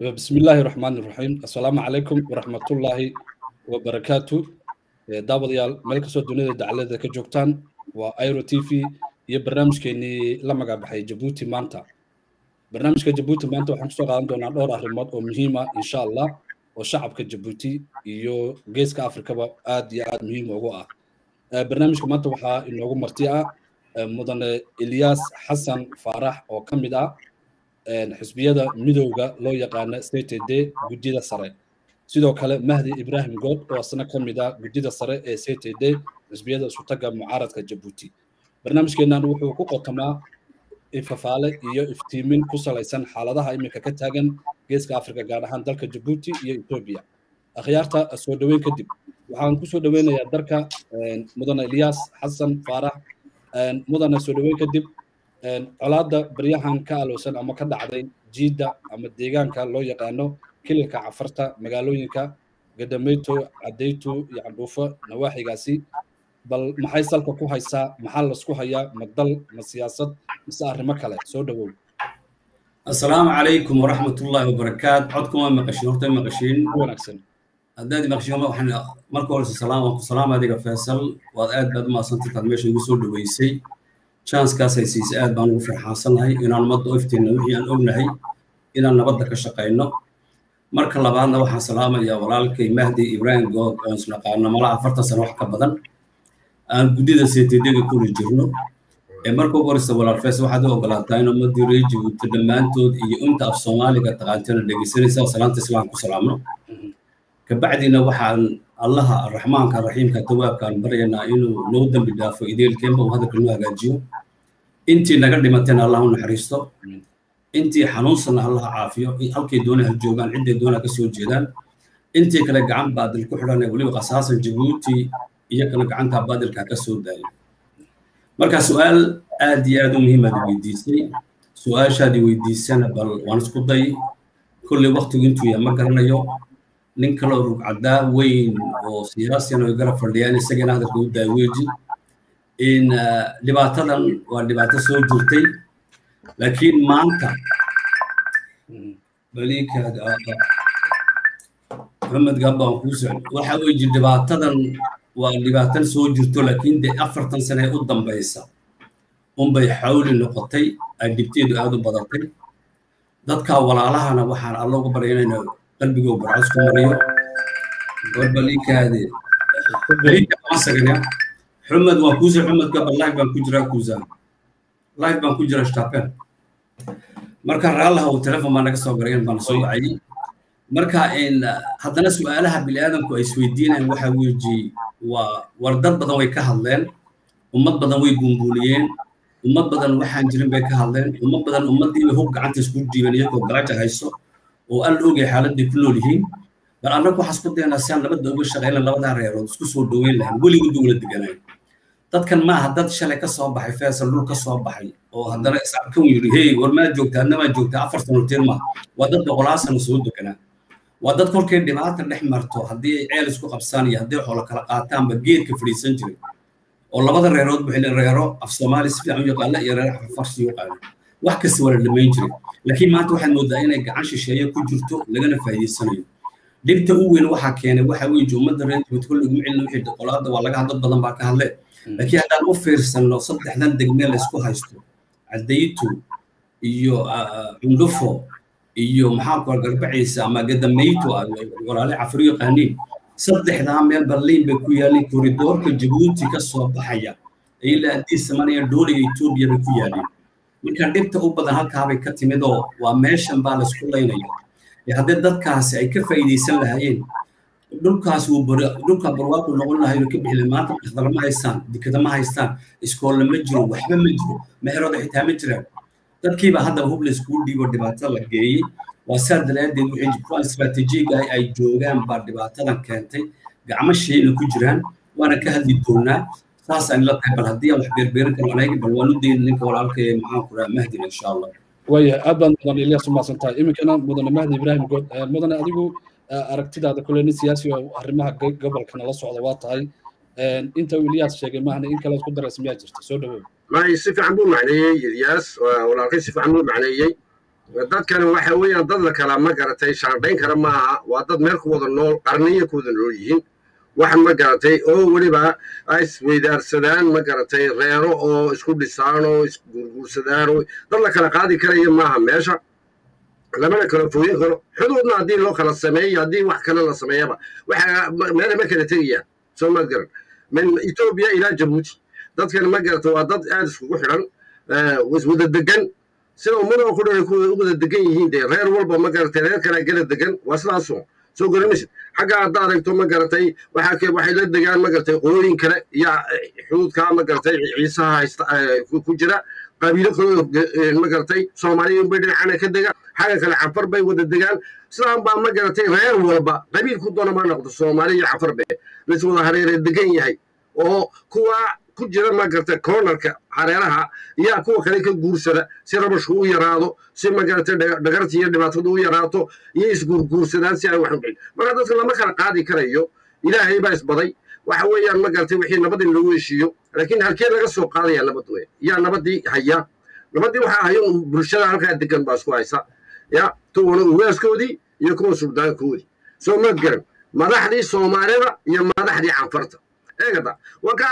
بسم الله الرحمن الرحيم السلام عليكم ورحمة الله وبركاته دابضيال ملك سو دونيدا دعالada ka joogtaan waa Airo TV iyo barnaamijkeeni la magac baxay Djibouti maanta barnaamijka Djibouti maanta waxaan kusoo qaadan doonaa dhowr arrimood oo muhiim ah insha Allah oo shacabka Djibouti iyo geeska Afrikaba aad iyo aad muhiim ugu ah barnaamijka maanta waxaa inoogu marti ah xisbiyada midowga loo yaqaana CTD gudida sare. Sidoo kale mahdi ibrahim good oo asna ka mid ah gudida sare ee CTD xisbiyada isutaga mucaaradka Djibouti barnaamijkeennan wuxuu ku qotamaa ifafaale iyo iftiimin ku salaysan xaaladaha iminka ka taagan geeska afrika gaar ahaan dalka Djibouti iyo Ethiopia akhyaarta soo dhaweyn kadib waxaan ku soo dhaweynayaa darka mudane Ilyas Xasan Faarax mudane soo dhaweyn kadib colaadda baryahan ka alowsan ama ka dhacday jiidda ama deegaanka loo yaqaano kililka cafarta magaalooyinka gadameyto cadeyto iyo candhuufo nawaaxigaasi. Bal maxay salka ku haysaa? Maxaa la isku hayaa? Ma dal ma siyaasad mise arrimo kale? Soo dhawow. Asalaamu calaykum waraxmatullaahi wabarakaat codku waa maqashiin horta maqashiin wanaagsan. Haddaad maqashiin waxaan marka horese salaam waan ku salaama adiga faysal. Waad aad baad umahadsantarkaad meesha igu soo dhaweysay chanskaasay siisay aad baan ugu farxaansanahay inaan ummadda u iftiinno wixii aan ognahay inaan nabadda ka shaqayno. Marka labaadna waxaan salaamayaa walaalkay mahdi ibrahim good oon isnaqaano mala afartan sano wax ka badan. Aan guddida seetedega kula jirno. Ee marka ugu horeysa walaal fees waxaad u ogolaataa in ummaddii reer jabuuti dhammaantood iyo inta af soomaaliga taqaantana dhegeysanaysa salaanta islaam ku salaamno. Kabacdina waxaan allaha araxmaanka raxiimka tawaabkaan baryaynaa inuu noo dembi dhaafo ideelkeenba uu hadalka noo hagaajiyo. Intii naga dhimatayna allah u naxariisto. Intii xanuunsanna allah caafiyo. Halkay doonay ha joogaan cidday doonaa ka soo jeedaan. Intii kale gacan baadil ku xidhan ee weliba qasaasan jabuuti iyo kale gacantaa baadilka ka soo daayo. Marka su'aal aad iyo aad u muhiimaad weydiisay. Su'aashaadi weydiisana bal waan isku day kolley waktigu intuu yahay ma garanayo nin kaloo rugcadaa weyn oo siyaasiyan oo garab fadhiyaan isagana hadalka u daaweeji in dhibaatadan waa dhibaato soo jirtay laakiin maanta balikaad maxamed gabba aan kuu waxa weeye dhibaatadan waa dhibaatan soo jirto laakiin dee afartan sane u dambaysa unbay xawli noqotay ay dhibteedu aad u badatay. Dadka walaalahana waxaan alla uga baryaynayna qalbigoo barcos ku mariyo. Warbalikaade xumed waa kuuse xumed gabal live baan ku jiraa kuusa live baan ku jira shtapen marka raallaha uu telefon baa naga soo garayan baan soo wacayay marka haddana su'aalaha bini'aadamku ay isweydiinayaan waxa weeji waa war dad badan way ka hadleen ummad badan way buunbuuniyeen ummad badan waxaan jirin bay ka hadleen ummad badan ummaddiibay hub gacanta isku dhiibeen iyagoo garaja hayso oo alla ogay xaaladday ku nool yihiin bal annagu waxaan isku daynaa si aan nabadda uga shaqayna labadaa reerood isku soo dhoweyn lahayn weligood wala deganayn. Dadkan ma aha dad shalay ka soo baxay feesal dhul ka soo baxay oo haddana isarkan yidhi hey war maad joogtaa adna maad joogtaa afar sano tir maaha waa dad boqolaa sano soo deganaa waa dad kolkay dhibaata dhex marto haddii ceel isku qabsaan iyo haddii xoolo kala qaataanba geedka fadhiisan jiray. Oo labada reerood bixin reero af soomaali si fiican u yaqaana iyo reer farsi yaqaana. Wax kasta wala dhamayn jiray laakiin maanta waxaad moodaa inay gacan shisheeye ku jirto lagana faa'iidaysanayo dhibta u weyn waxaa keenay waxa weeye ummadda reer jabuuti kolle uguma celina wixii qolaada waa laga dad badan baa ka hadle laakiin haddaan u fiirsanno saddexdan degmee la isku haysto cadaytu iyo cundhufo iyo maxaa kula garbaciisa ama gadameyto walaale cafri yaqaaniin saddexdaa meel berliin bay ku yaalin koridoorka jabuuti ka soo baxaya ilaa addis samaniya dhooliga etoobiya bay ku yaalin marka dhibta u badan halkaabay ka timid oo waa meeshan baa laysku laynaya haddii dadkaasi ay ka faa'iidaysan lahaayeen dhulkaas wuu dhulka barwaaqu noqon lahayo ka bixi maanta dhakhtar ma haystaan dikada ma haystaan iskoolle ma jiro waxba ma jiro meherooda xitaa ma jiraan. Dadkiiba haddaba hub layskugu dhiibo dhibaatada la geeyey. Waa saa daraaddeed wixii kuwaan istaraatiijiga ay joogaan baa dhibaatadan keentay. Gacmo shayna ku jiraan waana ka hadli doonaa saasaan ila tahay bal haddii aan wax beerbeerin karo anaga bal waan u dayna ninka walaalka ee maxaan ku mahdina insha allah waya aad baan mudan ilyas umahadsan tahay iminkana mudane mahdi ibraahim good mudane adigu aragtidaada kule nin siyaasi oo arrimaha gobolkana la socda waa tahay inta uu ilyas sheegay maahna in kale ku daraysa miyaa jirta soo dhawow may si fiican buu macneeyey ilyas walaalkay si fiican buu macneeyey dadkani waxa weeyaan dad la kala ma garatay shaandhayn kara maaha waa dad meel ku wada nool qarniyo ku wada nool yihiin wax ma garatay oo weliba ay isweydaarsadaan ma garatay reero oo isku dhisaan oo isgurguursadaan oo dad la kala qaadi karaya maaha meesha. Lamana kala foyin karo. Xuduudna haddii loo kala sameeyo haddii wax kale la sameeyaba meela ma kala tegayaan. Soo ma garan. Min etoobiya ilaa jabuuti. Dadkan ma garata waa dad aad iskugu xidhan wada degan sida ummadoo ku dhan u wada degan yihiin dee reer walba ma garatay reer kalaa gala degan waa sidaasu soo garanaysid xagga haddaad aragto ma garatay waxay la degaan ma garatay qolooyin kale iyo xuduudkaa ma garatay ciisaha haysta ku jira qabiilo kale ma garatay soomaaliya unbay dhinacana ka dega xagga kale cafar bay wada degaan sidaan ma garatay reer walba qabiil ku doona ma noqdo soomaaliya iyo cafar be lais wada hareere degan yahay oo kuwa ku jira ma garatay cornerka hareeraha yaa kuwa kale ka guursada si rabashku u yaraado si ma garatay dhagarta iyo dhibaatadu u yaraato iyo isguurguursadaan si ay wax u marka dadka lama kala qaadi karayo ilaahay baa isbaday. Waxa weeyaan ma garatay wixii nabad in lagu heshiiyo laakiin halkee laga soo qaadaya nabad weyn yaa nabadii haya. Nabadii waxaa haya bulshada halkaa degan baa isku haysa. Ya tuwana ugaaskoodii iyo kuwa suldaankoodii soo ma garan. Madaxdii soomaalida iyo madaxdii canfarta waka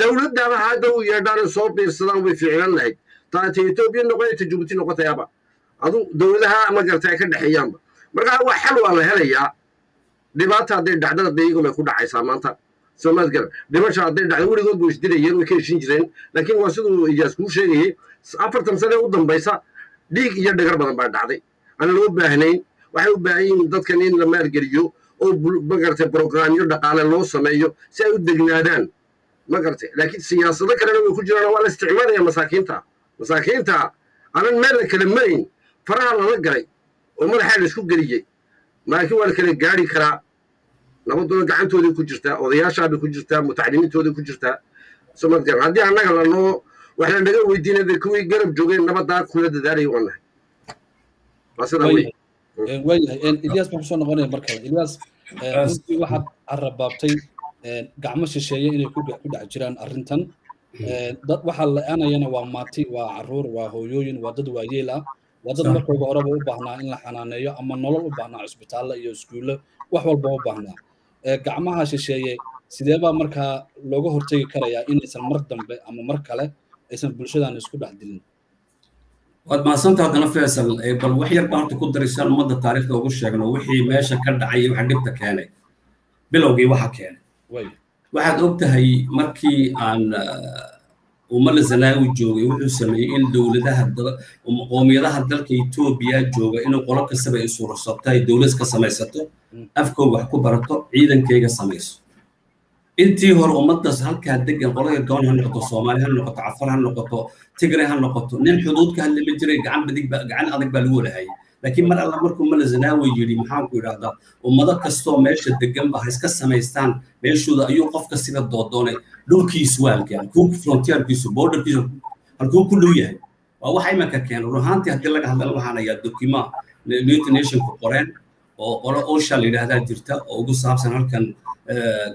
dowladdaaba hadda u yeedhaan soo biirsadaan way ficlan lahayd. Taata etoobiya noqotay ta jabuuti noqotayaaba adu dowladaha ma garata ay ka dhexeeyaanba marka wax xal waa la helayaa dhibaata hadday dhacdada dayigumay ku dhacaysaa maanta. Soomaad garan dhimasha hadday dhacdo weligood buu isdilayeen way ka heshin jireen. Laakiin waa siduu ijaas kuu sheegayey afartan sane u dambaysa dhiig iyo dhagar badan baa dhacday. Aan loo baahnayn waxay u baahan yihiin dadkan in la maalgeliyo oo magaratay brograamyo dhaqaale loo sameeyo si ay u degnaadaan? Ma garatay laakiin siyaasado kalena way ku jiraan waa la isticmaalaya masaakiinta. Masaakiinta aanan meel la kala marayn faraha lala galay oo madaxaa la isku geliyey. Laakiin waa la kala gaari karaa. Nabadooda gacantoodii ku jirtaa odayaashaabay ku jirtaa mutaclimiintooday ku jirtaa. Somad garan haddii annaga lanoo wax la naga weydiinada kuwii garab joogeen nabadaa kula dadaalaya waa nahay waa sidaa wey waayahay ilyas baan ku soo noqonaya mar kale ilyas runtii waxaad carrabaabtay gacmo shisheeye inay ku dhex jiraan arrintan. Dad waxaa la'aanayana waa maati waa carruur waa hooyooyin waa dad waayeel ah waa dad markooga horeba u baahnaa in la xanaaneeyo ama nolol u baahnaa cisbitaallo iyo iskuullo wax walba u baahnaa. Gacmaha shisheeye sideebaa markaa looga hortegi karayaa inaysan mar dambe ama mar kale aysan bulshadan isku dhex dilin waad mahadsantaa haddana faysal bal wax yar baan horta ku daraysaan ummadda taariikhda ugu sheegno wixii meesha ka dhacay iyo waxa dhibta keenay. Bilowgii waxa keenay. Waxaad og tahay markii aan umala zanaawi joogay wuxuu sameeyey in dowladaha qoomiyadaha dalka etoobiya jooga inuu qolo kastaba ay suursato ay dowlad ka samaysato afkooga wax ku barato ciidankayga samayso intii hore ummaddaas halkaa degan qolada doon ha noqoto soomaali ha noqoto cafar ha noqoto tigray ha noqoto nin xuduud ka hadlama jiray gacan badig gacan adag baa lagu walahayay laakiin mar alla markuu mala zanaawi yidhi maxaanku idhahdaa ummado kastoo meesha degan ba ha iska samaystaan meeshooda ayuu qofka sida doodoonay. Dhulkiisu waa halkeen halkuu frontierkiisu borderkiisu halkuu ku dhow yahay. Waa waxa imanka keena run haddii laga hadlana waxaan ayaa dokima united nationku qoreen oo qolo osha la yidhaahdaa jirta oo ugu saabsan halkan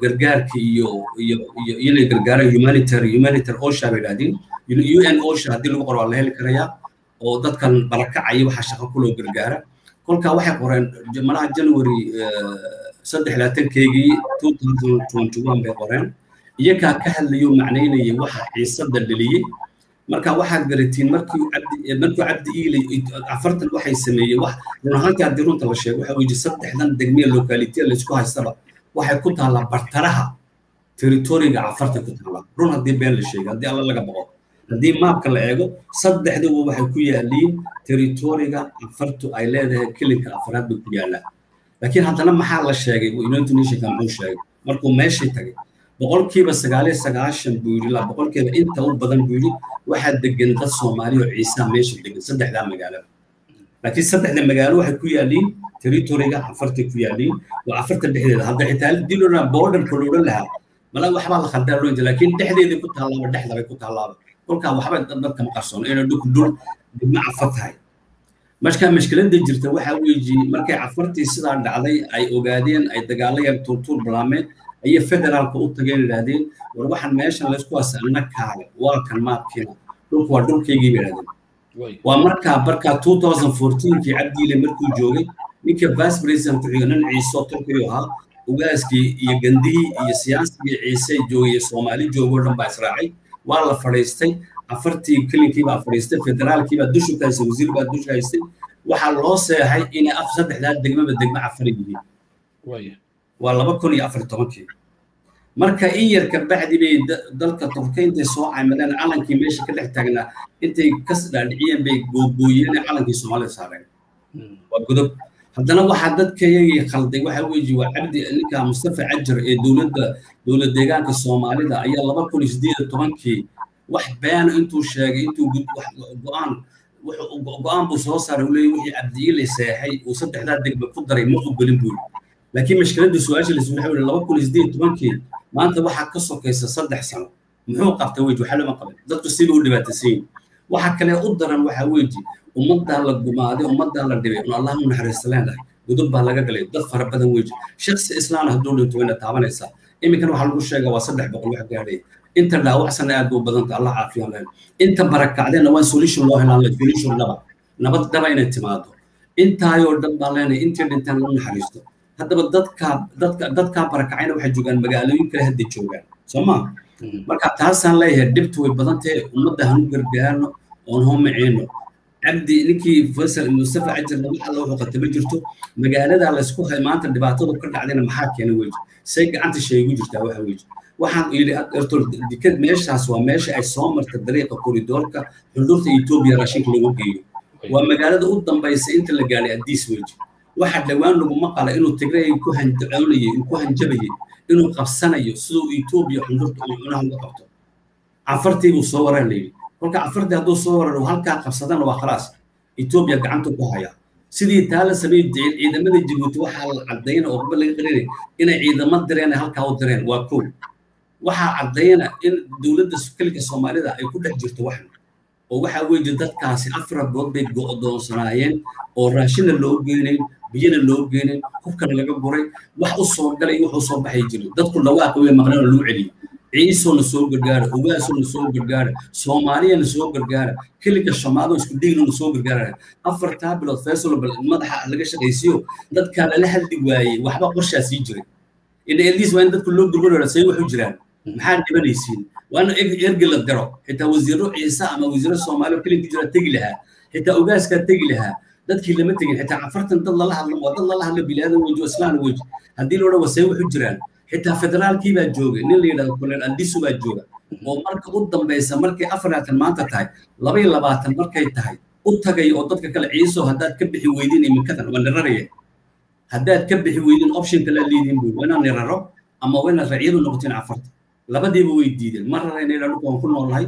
gargaarka iyo iyo iyo inay gargaaraan humanitary humanitary osha bay yidhahdeen un osha haddii lagu qoro waa la heli karayaa oo dadkan barakacaya waxaa shaqo kuloo gargaara kolkaa waxay qoreen malaha january saddex labaatankeygii two bay qoreen iyagaa ka hadlayo macnaynayay waxa xiisada dhaliyey marka waxaad garatiin markii cabdi markuu cabdi iile afartan waxay sameeyey wax run ahaantii haddii runta la sheego waxa weeye saddexdan degmee locality laysku haystaba waxay ku taallaa bartaraha territoriga cafarta ku taallaa run haddii been la sheegay haddii alla laga boqo haddii maabka la eego saddexduba waxay ku yaaliin territoriga cafartu ay leedahay kelinka afraad bay ku yaallaan laakiin haddana maxaa la sheegay? United nationka muxuu sheegay. Markuu meeshii tagay boqolkiiba sagaaliyo sagaashan buu yidhi la boqolkiiba inta u badan buu yidhi waxaa degan dad soomaali oo ciisaa meesha degan saddexdaa magaalo. Laakiin saddexda magaalo waxay ku yaaliin territoriga cafartay ku yaaliin waa cafarta dhexdeeda hadda xitaa dhaha borderka loo odhan lahaa mala waxbaa la khaldaa loo jira laakiin dhexdeedii ku tallaaba dhexda bay ku tallaaba kolkaa waxba dadka ma qarsoon inay dhulku dhul dibna cafar tahay markaa mashkiladda jirta waxaa weeji markay cafartii sidaa dhacday ay ogaadeen ay dagaalayaan tuurtuur bilaameen ayay federaalka u tageen yidhahdeen war waxaan meeshan laysku hasa anna kaale waa kan dhulku waa dhulkaygii bay yidhahdeen waa markaa barkaa two thousand fourteenkii cabdiile markuu joogay ninka ku-xiga nin ciiso turkiyu ahaa ugaaskii iyo gandihii iyo siyaasigii ciise joogay soomaali joogoo dhan baa israacay. Waa la fadhiistay. Afartii kelinkii baa fadhiistay federaalkii baa dushu ka haystay wasiir baa dusha haystay. Waxaa loo seexay inay af saddexdaa degmaba degmo cafar yihiin. Waa laba kun iyo afar tobankii. Marka in yar kabacdi bay dalka turka intay soo camileen calankii meesha ka dhex taagnaa intay ka dhaadhiciyeen bay googooyeen calankii soomaalida saareen. Waa godob haddana waxaa dadkayagii khalday waxa weeye waa cabdi ninka mustafa cajar ee dowladda dowlad deegaanka soomaalida ayaa laba kun iyo tobankii. Wax beena intuu sheegay intuu go'aan go'aan buu soo saaray uu leeyahy wixii cabdiile seexay uu saddexdaa degba ku daray ma ogolin buu laakiin mashkiladda su'aasha lis waxa weye laba kun iyo tobankii maanta waxaa ka sokaysa saddex sano. Muxuu qabtay weji waxa lama qabin. Dadku siba u dhibaataysan waxa kale u daran waxa weji ummaddaa la gumaaday ummaddaa la dhibay un allah u naxariista leenahay. Gudub baa laga galay dad fara badan weji shaksi islaana hadduu dhinto wayna taabanaysaa. Iminkan waxaa lagu sheegaa waa saddex boqol wax gaadhay. Inta dhaawacsanna aad buu badanta allah caafiyaan leen inta barakacdeenna waa solution loo helaan solution dhaba nabad dhaba inay timaado. Intaayoo dhan baa leenahay intii dhintaan la naxariisto. Haddaba dadka dadka dadkaa barakacayna waxay joogaan magaalooyin kale hadda joogaan. Soo maa marka taasaan leeyahay dhibtu way badan tahay ummadda hanu gargaarno oon hoo cabdi ninkii faysal mustafa cajarna wax alla wuxuu qatama jirto magaalada laysku hay maanta dhibaatadu ka dhacdayna maxaa keena weji say gacanta sheegu jirtaa waxa weji waxaan yidhi ertol dikad meeshaas waa meesha ay soo marta dariiqa koridoorka xundurta etoobiya raashinka lagu geeyo waa magaalada u dambaysa inta la gaadhay addiis weji waxa dhowaan lagu maqala inuu tigray ku hanjacoonayay ku hanjabayay inuu qabsanayo siduu etoobiya xundurta cunaha uga qabto cafartii buu soo waraa layidhi kolka cafartii hadduu soo warar halkaa qabsadana waa khalaas. Etoobiya gacanta ku hayaa sidii taa la sameeyey ciidamada jabuuti waxaa la cadayna oo qaba laga qarinay inay ciidamo direen halkaa u direen. Waa kow. Waxaa caddayna in dowladda keliga soomaalida ay ku dhex jirto waxan oo waxaa weeye dadkaasi afar bood bay go'doonsanaayeen oo raashina loo geynayn biyana loo geynayn hubkana laga guray wax u soo galay wuxuu soo baxay jiray dadku dhawaaqa way maqleen oo lagu celiyey ciisoona soo gargaara ogaasona soo gargaara soomaaliyana soo gargaara keliga shamaado isku dhiignona soo gargaara afartaa bilood faysal madaxa laga shaqaysiyo dadkaa lala hadli waayey waxba qorshaa sii jiray. Ina eldiis waa in dadku loo gurgurara say waxu jiraan. Maxaa dhibanaysiin? Waana ergi la daro xitaa wasiiro ciise ama wasiiro soomaaliya kelinka jira tegi lahaa. Xitaa ogaaskaa tegi lahaa. Dadkii lama tegin. Xitaa afartan dad lala hadlo waa dad lala hadla bilaadan weji islaan weji. Haddii loo dhan wasay waxu jiraan xitaa federaalkii baa joogay nin la yidhahdo kolonel andisu baa jooga. Oo marka u dambaysa markay afarlaatan maanta tahay labaiyo labaatan markay tahay u tagayo oo dadka kale ciiso haddaad ka bixi weydin iminkadan waa niraraya haddaad ka bixi weydin option kala liidin buu waa niraro ama waa inaad racyadu noqotiin afarta labadiiba way diideen. Ma rarayna ilaa dhulka waan ku noolnahay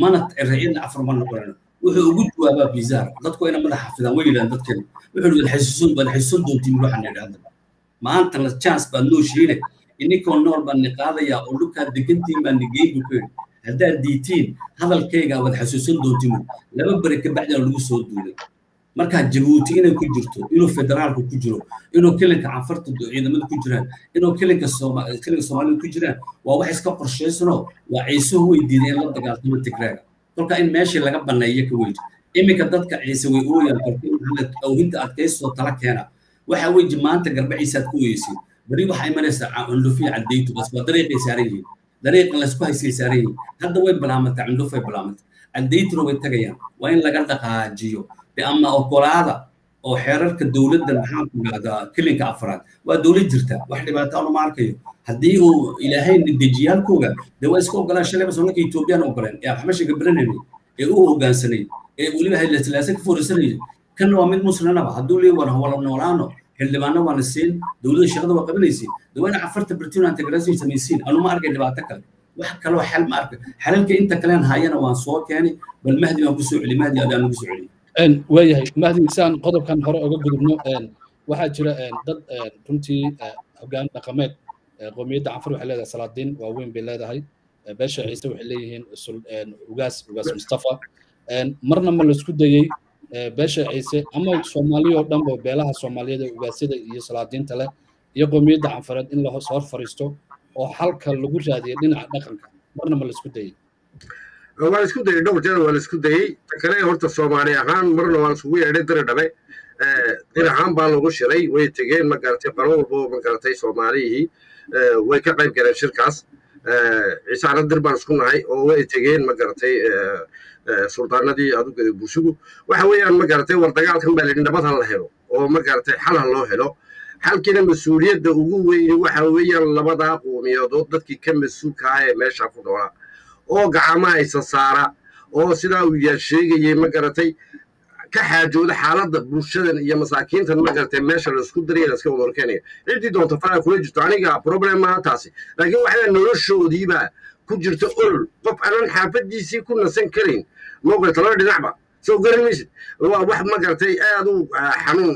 mana racyadna afar ma noqonayno wuxuu ugu jawaabaa bizaar dadku ina madax xafidaan way yidhahdeen dadkeena. Wuxuu yidhi xasuusun baad doontiin waxaan idhahda maanta la chance baad noo shiine ininkoo nool baan ni qaadayaa oo dhulkaa degantiin baan ni geyn buu ku yidhi haddaad diitiin hadalkayga waad xasuusan doontiin laba beri ka bacdina lagu soo duulay markaa jabuuti inay ku jirto inuu federaalku ku jiro inuu kelinka cafarta ciidamada ku jiraan inuu kelinka kelinka soomaalida ku jiraan waa wax iska qorshaysanoo waa ciisuhu way diideen la dagaaltamo tigraaga kolka in meeshii laga banneeyo ka weyji iminka dadka ciise way ooyaan awhinta adkaystoo tala keena waxa weji maanta garbaciisaad ku oyeysiin beri waxaa imanaysaa cundhufiya caddaytu bas waa dariiqay saaran yihiin dariiqa laysku haysay saaran yihiin hadda way bilaamatay cundhufay bilaamatay caddaytuna way tagayaan waa in laga dhaqaajiyo ama ogolaada oo xeerarka dowladda maxaan ku dhahdaa kelinka afraad waa dowlad jirta wax dhibaato aan uma arkayo haddii uu ilaahay dejiyaalkooga dee waa iska ogolaan shalayba sonanka etoobiyaan ogoleen ee xamashiga beranayay ee u hoggaansanay ee weliba haylaslaase ka foorisanayay kanna waa mid muslinaba hadduu lee war wala noolaano xildhibaano waana siin dowladda shaqada waa qabanaysiin dee waa ina afarta bertino integration samaysiin anuma arkay dhibaato kale. Wax kaloo xal ma arka xalalka inta kalean hayana waan soo keenay bal mahdi baan ku soo celi mahdi adaan ugu soo celiy waayahay mahdi saan qodobkan hore oga gudubno waxaa jira dad runtii hoggaan dhaqameed. Qowmiyadda canfur waxay leedahay salaadiin waaweyn bay leedahay. Beesha ciise waxay leeyihiin ugaas ugaas mustafa. Marna ma la isku dayey beesha ciise ama soomaaliya oo dhanba beelaha soomaaliyeed ee ugaasyada iyo salaadiinta leh iyo qowmiyadda canfureed in lahor fariisto oo xalka lagu raadiyo dhinaca dhaqanka marna ma la isku dayey waa la isku dayay dhowr jeer waa la isku dayey ta kale horta soomaali ahaan marna waa la isugu yeedhay diri dhabe dir ahaan baa lagu shiray way tegeen ma garatay qalo walbo ma garatay soomaalihii way ka qayb galeen shirkaas ciisaana dir baan isku nahay oo way tegeen suldaanadii adugada bulshigu waxa weeyaan ma garatay war dagaalkan baa layidhi nabad ha la helo oo ma garatay xal ha loo helo. Xalkiina mas'uuliyadda ugu weyni waxa weeyaan labadaa qowmiyadood dadkii ka mas'uulka ah ee meesha ku noolaa oo gacamaha isa saara oo sidaa uu yaa sheegayey ma garatay ka xaajooda xaaladda bulshadan iyo masaakiintan ma garatay meesha la isku daraya laiska wadorkeenaya ciddii doonta fara kula jirto aniga problem maaha taasi. Laakiin waxaa noloshoodiibaa ku jirta olol qof aanan xaafadiisii ku nasan karayn mawqita laba dhinacba soo garan maysid wax ma garatay aad u xanuun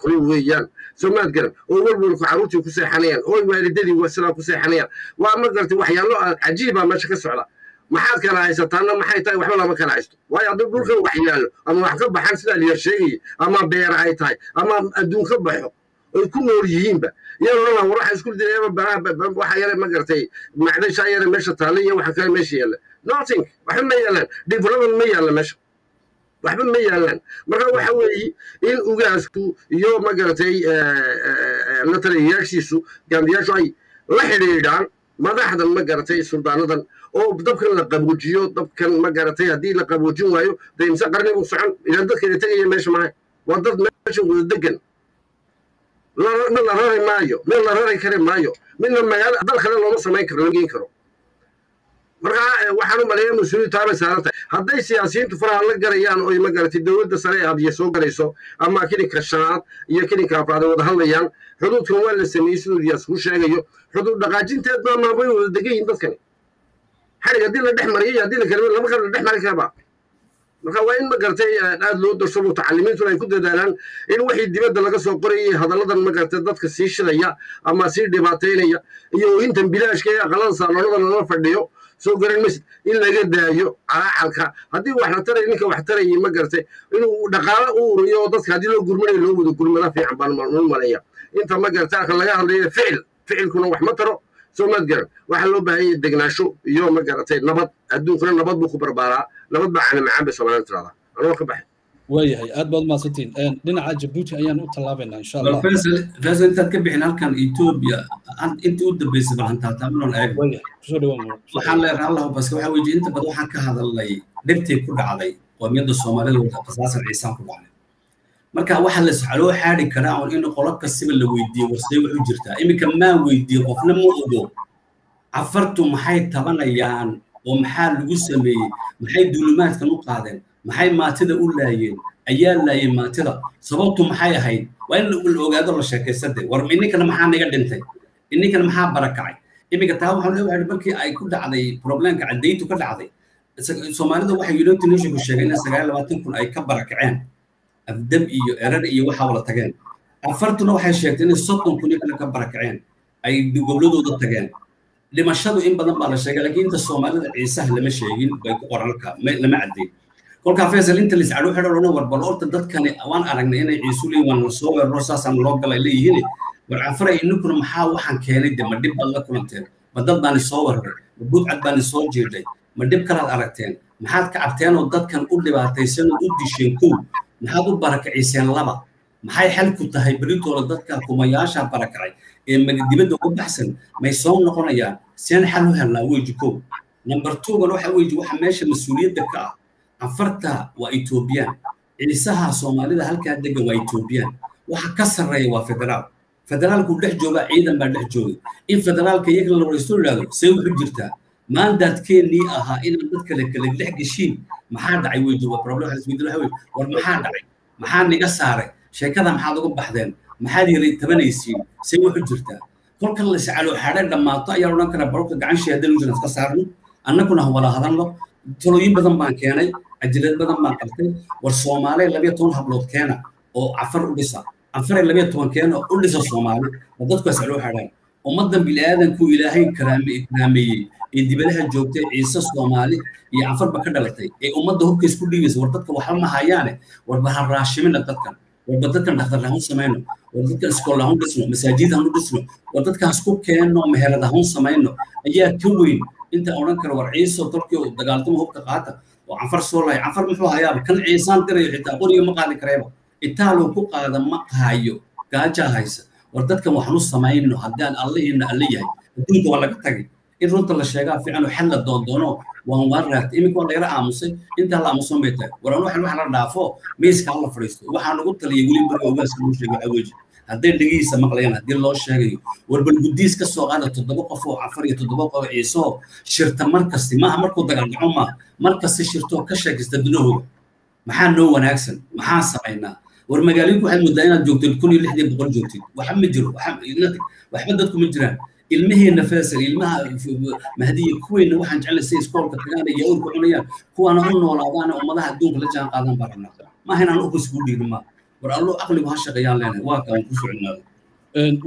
kulul weeyaan. Soo maad garan. Oo welwelku carruurtii ku seexanayaan. Oo waalidadii sidaa ku seexanayaan. Waa ma garatay waxyaalo cajiibaa meesha ka socda. Maxaad kala haysataana maxay tahay waxba lama kala haysto. Waayo haddii dhulkan wax yaallo ama wax ka baxan sidaa sheegaya ama beera ay tahay ama adduun ka baxo ay ku nool yihiinba iyadoo dhan war waxa isku yare ma garatay macdasha yare meesha taalla iyo waxa kale meesha yaalla. Nothing. Waxba ma yaalaan. Development ma yaalla meesha. Waxba ma yaalaan. Marka waxa weeye in ugaasku iyo ma garatay la taliyayaashiisu gaambiyaashu ay la xidhiidhaan madaxdan ma garatay suldaanadan oo dabkan la qaboojiyo dabkan ma garatay haddii la qaboojin waayo dee imse qarni u socon. Ilaan dadkeeda tegaya meesha mahay waa dad meesha wada degan mid la rari maayo mid la rari kari maayo. Midna magaala dal kale looma samayn karo lama geen karo. Marka waxaan u maleeyaa mas'uuliyad taabay saaran tahay. Hadday siyaasiyiintu faraha la garayaan oo ma garatay dowladda sare ee abiya soo galayso ama kininka shanaad iyo kininka afraad ay wada hadlayaan xuduudkan waa la sameeyey siduu diyaas ku sheegayo. Xuduud dhaqaajinteed baa maabay wada degan yihiin dadkani. Xarig haddii la dhex mariyay haddii la kala lama kala dhex mari karaba marka waa in ma garatay aad loo darso mutacalimiintuna ay ku dadaalaan in wixii dibadda laga soo qorayay hadalladan ma garatay dadka sii shidaya ama sii dhibaataynaya iyo intan bilaashka ee aqalada saaloonada lala fadhiyo. Soo garan maysid in laga daayo calaacalka haddii wax taray ninka wax tarayay ma garatay inuu dhaqaalo u uriyo dadka haddii loo gurmanayo loo wada gurmada fiican baan maleeya inta ma garatay halka laga hadlayo ficil ficilkuna wax ma taro. Soo maad garan waxaa loo baahan yahay degnaasho iyo ma garatay nabad adduunkuna nabad buu ku barbaaraa nabad baa cana macaan bay soomaalida tiradaa anoo ka baxay. Waayahay aad baad umahadsantiin dhinaca jabuuti ayaan u tallaabaynaa insha allah faisal intaad ka bixin halkan etoobiya intii u dambeysay bal hantaataabinon eeg waxaan leeyahay allahu baske waxa weeye inta badan waxaan ka hadalnay dhibtii ku dhacday qoomiyadda soomaalida wada qasaasan ciisaan ku dhacday. Marka waxa la loo xaadi karaa on in qolo kastaba la weydiiyo warsay wuxuu jirtaa. Iminka maan weydiiyo qofna ma ogo. Cafartu maxay tabanayaan oo maxaa lagu sameeyey? Maxay duulumaadkan u qaadeen? Maxay maatida u laayeen? Ayaa laayay maatida? Sababtu maxay ahayd? Waa in la ogaado la sheekaysade war ininkana maxaa naga dhintay? Ininkana maxaa barakacay? Iminka taa waxaan leeyahay markii ay ku dhacday problemka caddayntu ka dhacday soomaalida waxay united nationku sheegeen in sagaal labaatan kun ay ka barakaceen. Afdab iyo erar iyo waxaa wala tageen. Afartuna waxay sheegtay inay soddon kun iyo ka barakaceen. Ay gobladooda tageen dhimashadu in badan baa la sheegay laakiin inta soomaalida ciisaha lama sheegin bay ku qoran halka lama caddeyn kolkaa faysal inta liscadho xidhan odhan war bal horta dadkani waan aragnay inay ciisu leeyihiin waan soo weeraro saasaan loo galay leeyihiin. War cafara ininkuna maxaa waxaan keenay de ma dhib baad la kulanteen? Ma dad baani soo weeraray ma budcad baani soo jiidhay ma dhib kalaad aragteen? Maxaad ka cabteen oo dadkan u dhibaataysan oo u disheen kow maxaad u barakaciseen laba? Maxay xal ku tahay beritooda dadka kumayaasha barakacay ee dibadda uga baxsan may soo noqonayaan seen xal u helnaa weji kow number twogan waxa weji waxa meesha mas'uuliyadda ka ah afarta waa etoobiyaan ciisaha soomaalida halkaa degan waa etoobiyaan waxa ka sarreeya waa federaal federaalku dhex jooga ciidan baa dhex jooga in federaalka iyagana la waraysto idhahdo see wuxuu jirtaa maandaadkeennii ahaa inaan dad kale kale dhex geshiin maxaa dhacay weji waa problem war maxaa dhacay maxaa niga saaray sheekada maxaad uga baxdeen maxaad yari tabanaysiin see wuxuu jirtaa kolka la iscalo xadhe dhammaato ayaa odhan karaa barobka gacan sheedan jiran iska saarno. Annaguna wada hadalno. Talooyin badan baan keenay ajilad badan baan qabtay. War soomaaliya labiyo toban hablood keena oo cafar u dhisa. Cafare labiyo toban keena u dhisa soomaali. Oo dadku iscalo xadhaan ummaddan bini'aadanku ilaahay ikraameeyey ee dibadaha joogtay ciise soomaali iyo cafarba ka dhalatay. Ee ummadda hubka isku dhiibaysa war dadka waxba ma hayaane. Warba ha raashimina dadkan warba dadkan dhakhtar hahun samayno war dadkan iskool hahun dhisno masaajid hahun dhisno war dadkan isku keenno meherad hahun samayno ayaa ka weyn. Inta odhan karo war ciiso dalkii oo dagaaltamo hubka qaata oo canfar soo lahay canfar muxuu hayaaba kan ciisaan dirayo xitaa qoriga ma qaadi kareeba. Itaaloo ku qaada ma hayo gaajaa haysa. War dadkan waxaanu samaynayno haddaan allahiina alle yahay adduunka waa laga tagay in runta la sheegaa fiican oo xal la doondoono waan waan raagtay iminka waa lagala aamusay. Intaa la aamusan bay tahay. War waxan wax la dhaafo miiska hala fadhiisto. Waxaan ugu taliyay weli bari ogaaska loo sheegay awooji. Hadday dhegihiisa maqlayaan haddii loo sheegayo. War bal guddiis ka soo qaada toddoba qof oo cafar iyo toddoba qof ciiso shirta markasti maaha. Markuu dagaalgaco maaha. Markasti shirtoo ka sheekista dunahooga maxaa noo wanaagsan? Maxaan samaynaa war magaalooyinku waxaad moodaa inaad joogtid kun iyo lixdii boqol joogtid. Waxa ma jiro. Waxba dadku ma jiraan ilmaheena faasal ilmaha mahdiya kuweyna waxaan jeclay si iskoolka tagaan iyo awrka cunayaan. Kuwaana u noolaadaan ummadaha adduunka la jaan qaadan baa rabnaa maaha inaan uqus kuu dhiigno maa war allo aqligu ha shaqeeyaan leenahay waa kaan ku socnaado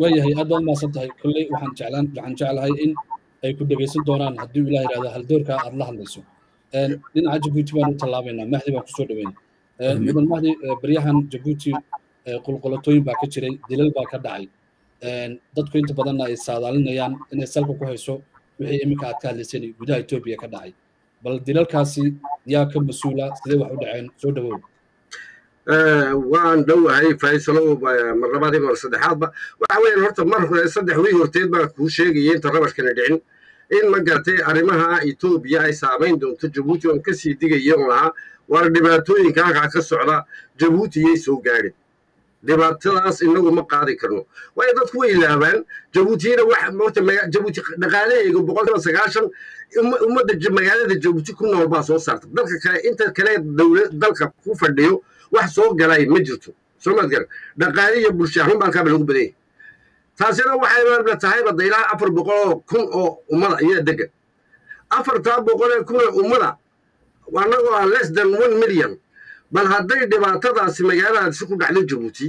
waayahay aad baad umaasan tahay kolley waxaan jeclaan waxaan jeclahay in ay ku dhegaysan doonaan haddii ilaah yidhahdo haldoorka aad la hadlayso. Dhinaca jabuuti baan u tallaabaynaa mahdi baan ku soo dhaweyn mudan mahdi baryahan jabuuti qulqulatooyin baa ka jiray dilal baa ka dhacay dadku inta badanna ay saadaalinayaan inay salka ku hayso wixii iminka aad ka hadlayseen gudaha etoobiya ka dhacay. Bal dilalkaasi yaa ka mas'uula sidee wax u dhaceen? Soo dhawow. Waan dhowahay faysalo mar labaadii mar saddexaadba waxa weeyaan horta mar hore saddex wii horteed baa kuu sheegaya inta rabashkana dhicin. In ma garatay arrimaha etoobiya ay saamayn doonto jabuuti oon ka sii digaya un lahaa waar dhibaatooyinka halkaa ka socda jabuuti yay soo gaadhin dhibaatadaas inagu ma qaadi karno. Waayo dadku way ilaabaan. Jabuutina jabuuti dhaqaalaheega boqolkiiba sagaashan ummadda magaalada jabuuti ku nool baa soo saarta. Dalka kale inta kale dowlad dalka ku fadhiyo wax soo galay ma jirto. Soo maad garan dhaqaale iyo bulsho ahaan lagu badan taasina waxay tahayba da ilaa afar boqoloo kun oo ummada ayaa degan afartaa boqolee kun oo ummada annagoo ah less than one million bal hadday dhibaatadaasi magaaladaasi ku dhacdo jabuuti.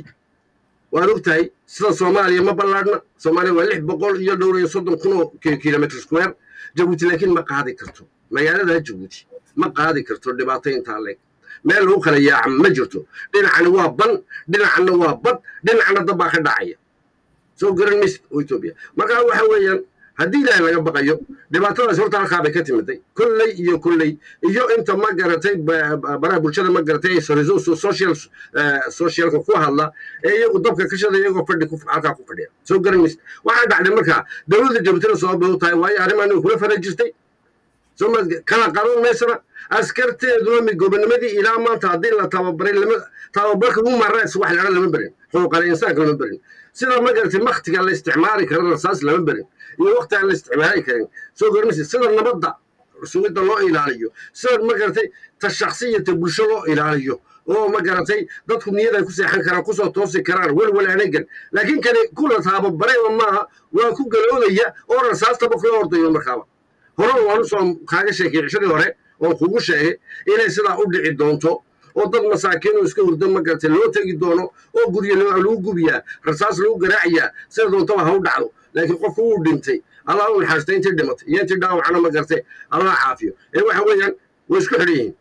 Waad og tahay sida soomaaliya ma ballaadhna soomaaliya waa lix boqol iyo dhowr iyo soddon kun oo kilometr square. Jabuuti laakiin ma qaadi karto. Magaalada jabuuti ma qaadi karto dhibaato intaa leeg meel lagu kala yaaca ma jirto. Dhinacani waa ban dhinacana waa bad dhinacna dad baa ka dhacaya. Soo garan maysid oo etoobiya marka waxa weeyaan haddii ilaahay laga baqayo dhibaatadaas horta halkaa bay ka timiday kolley iyo kolley iyo inta ma garatay baraha bulshada ma garatay social socialka ku hadla ee iyagu dabka ka shada iyagoo fadhi halkaa ku fadhiya. Soo garan maysid waxaa dhacday markaa dowladda jabuutina sababay u tahay waayo arrimaan kula fara jirtay soo ma kala qaban maysana askarteeduna mi gobonimadii ilaa maanta haddii la tababaray tababarka human rights wax ladha lama berin xuquuqal insaanka lama berin sida ma garatay maktiga la isticmaali karo rasaas lama berin iyo waqti aan la isticmaali karin. Soo gormaysa sida nabadda sugidda loo ilaaliyo sida ma garatay ta shaksiyata bulsho loo ilaaliyo oo ma garatay dadku niyad ay ku seexan karaan ku soo toosi karaan welwel anagan laakiin kani kula taababarayba maaha waa ku galoodaya oo rasaastaba kula ordayo markaaba. Hore waanu soo kaaga sheekay cishadii hore oon kugu sheegay inay sidaa u dhici doonto oo dad masaakiin oo iska hurdo ma garatay loo tegi doono oo guryo lagu gubiyaa rasaas lagu garaacayaa sida doontaba ha u dhacdo laakiin qofku wuu dhintay allah u naxaastay intii dhimatay iyo intii dhaawacana ma garatay allah caafiyo ee waxa weeyaan way isku xidhan yihiin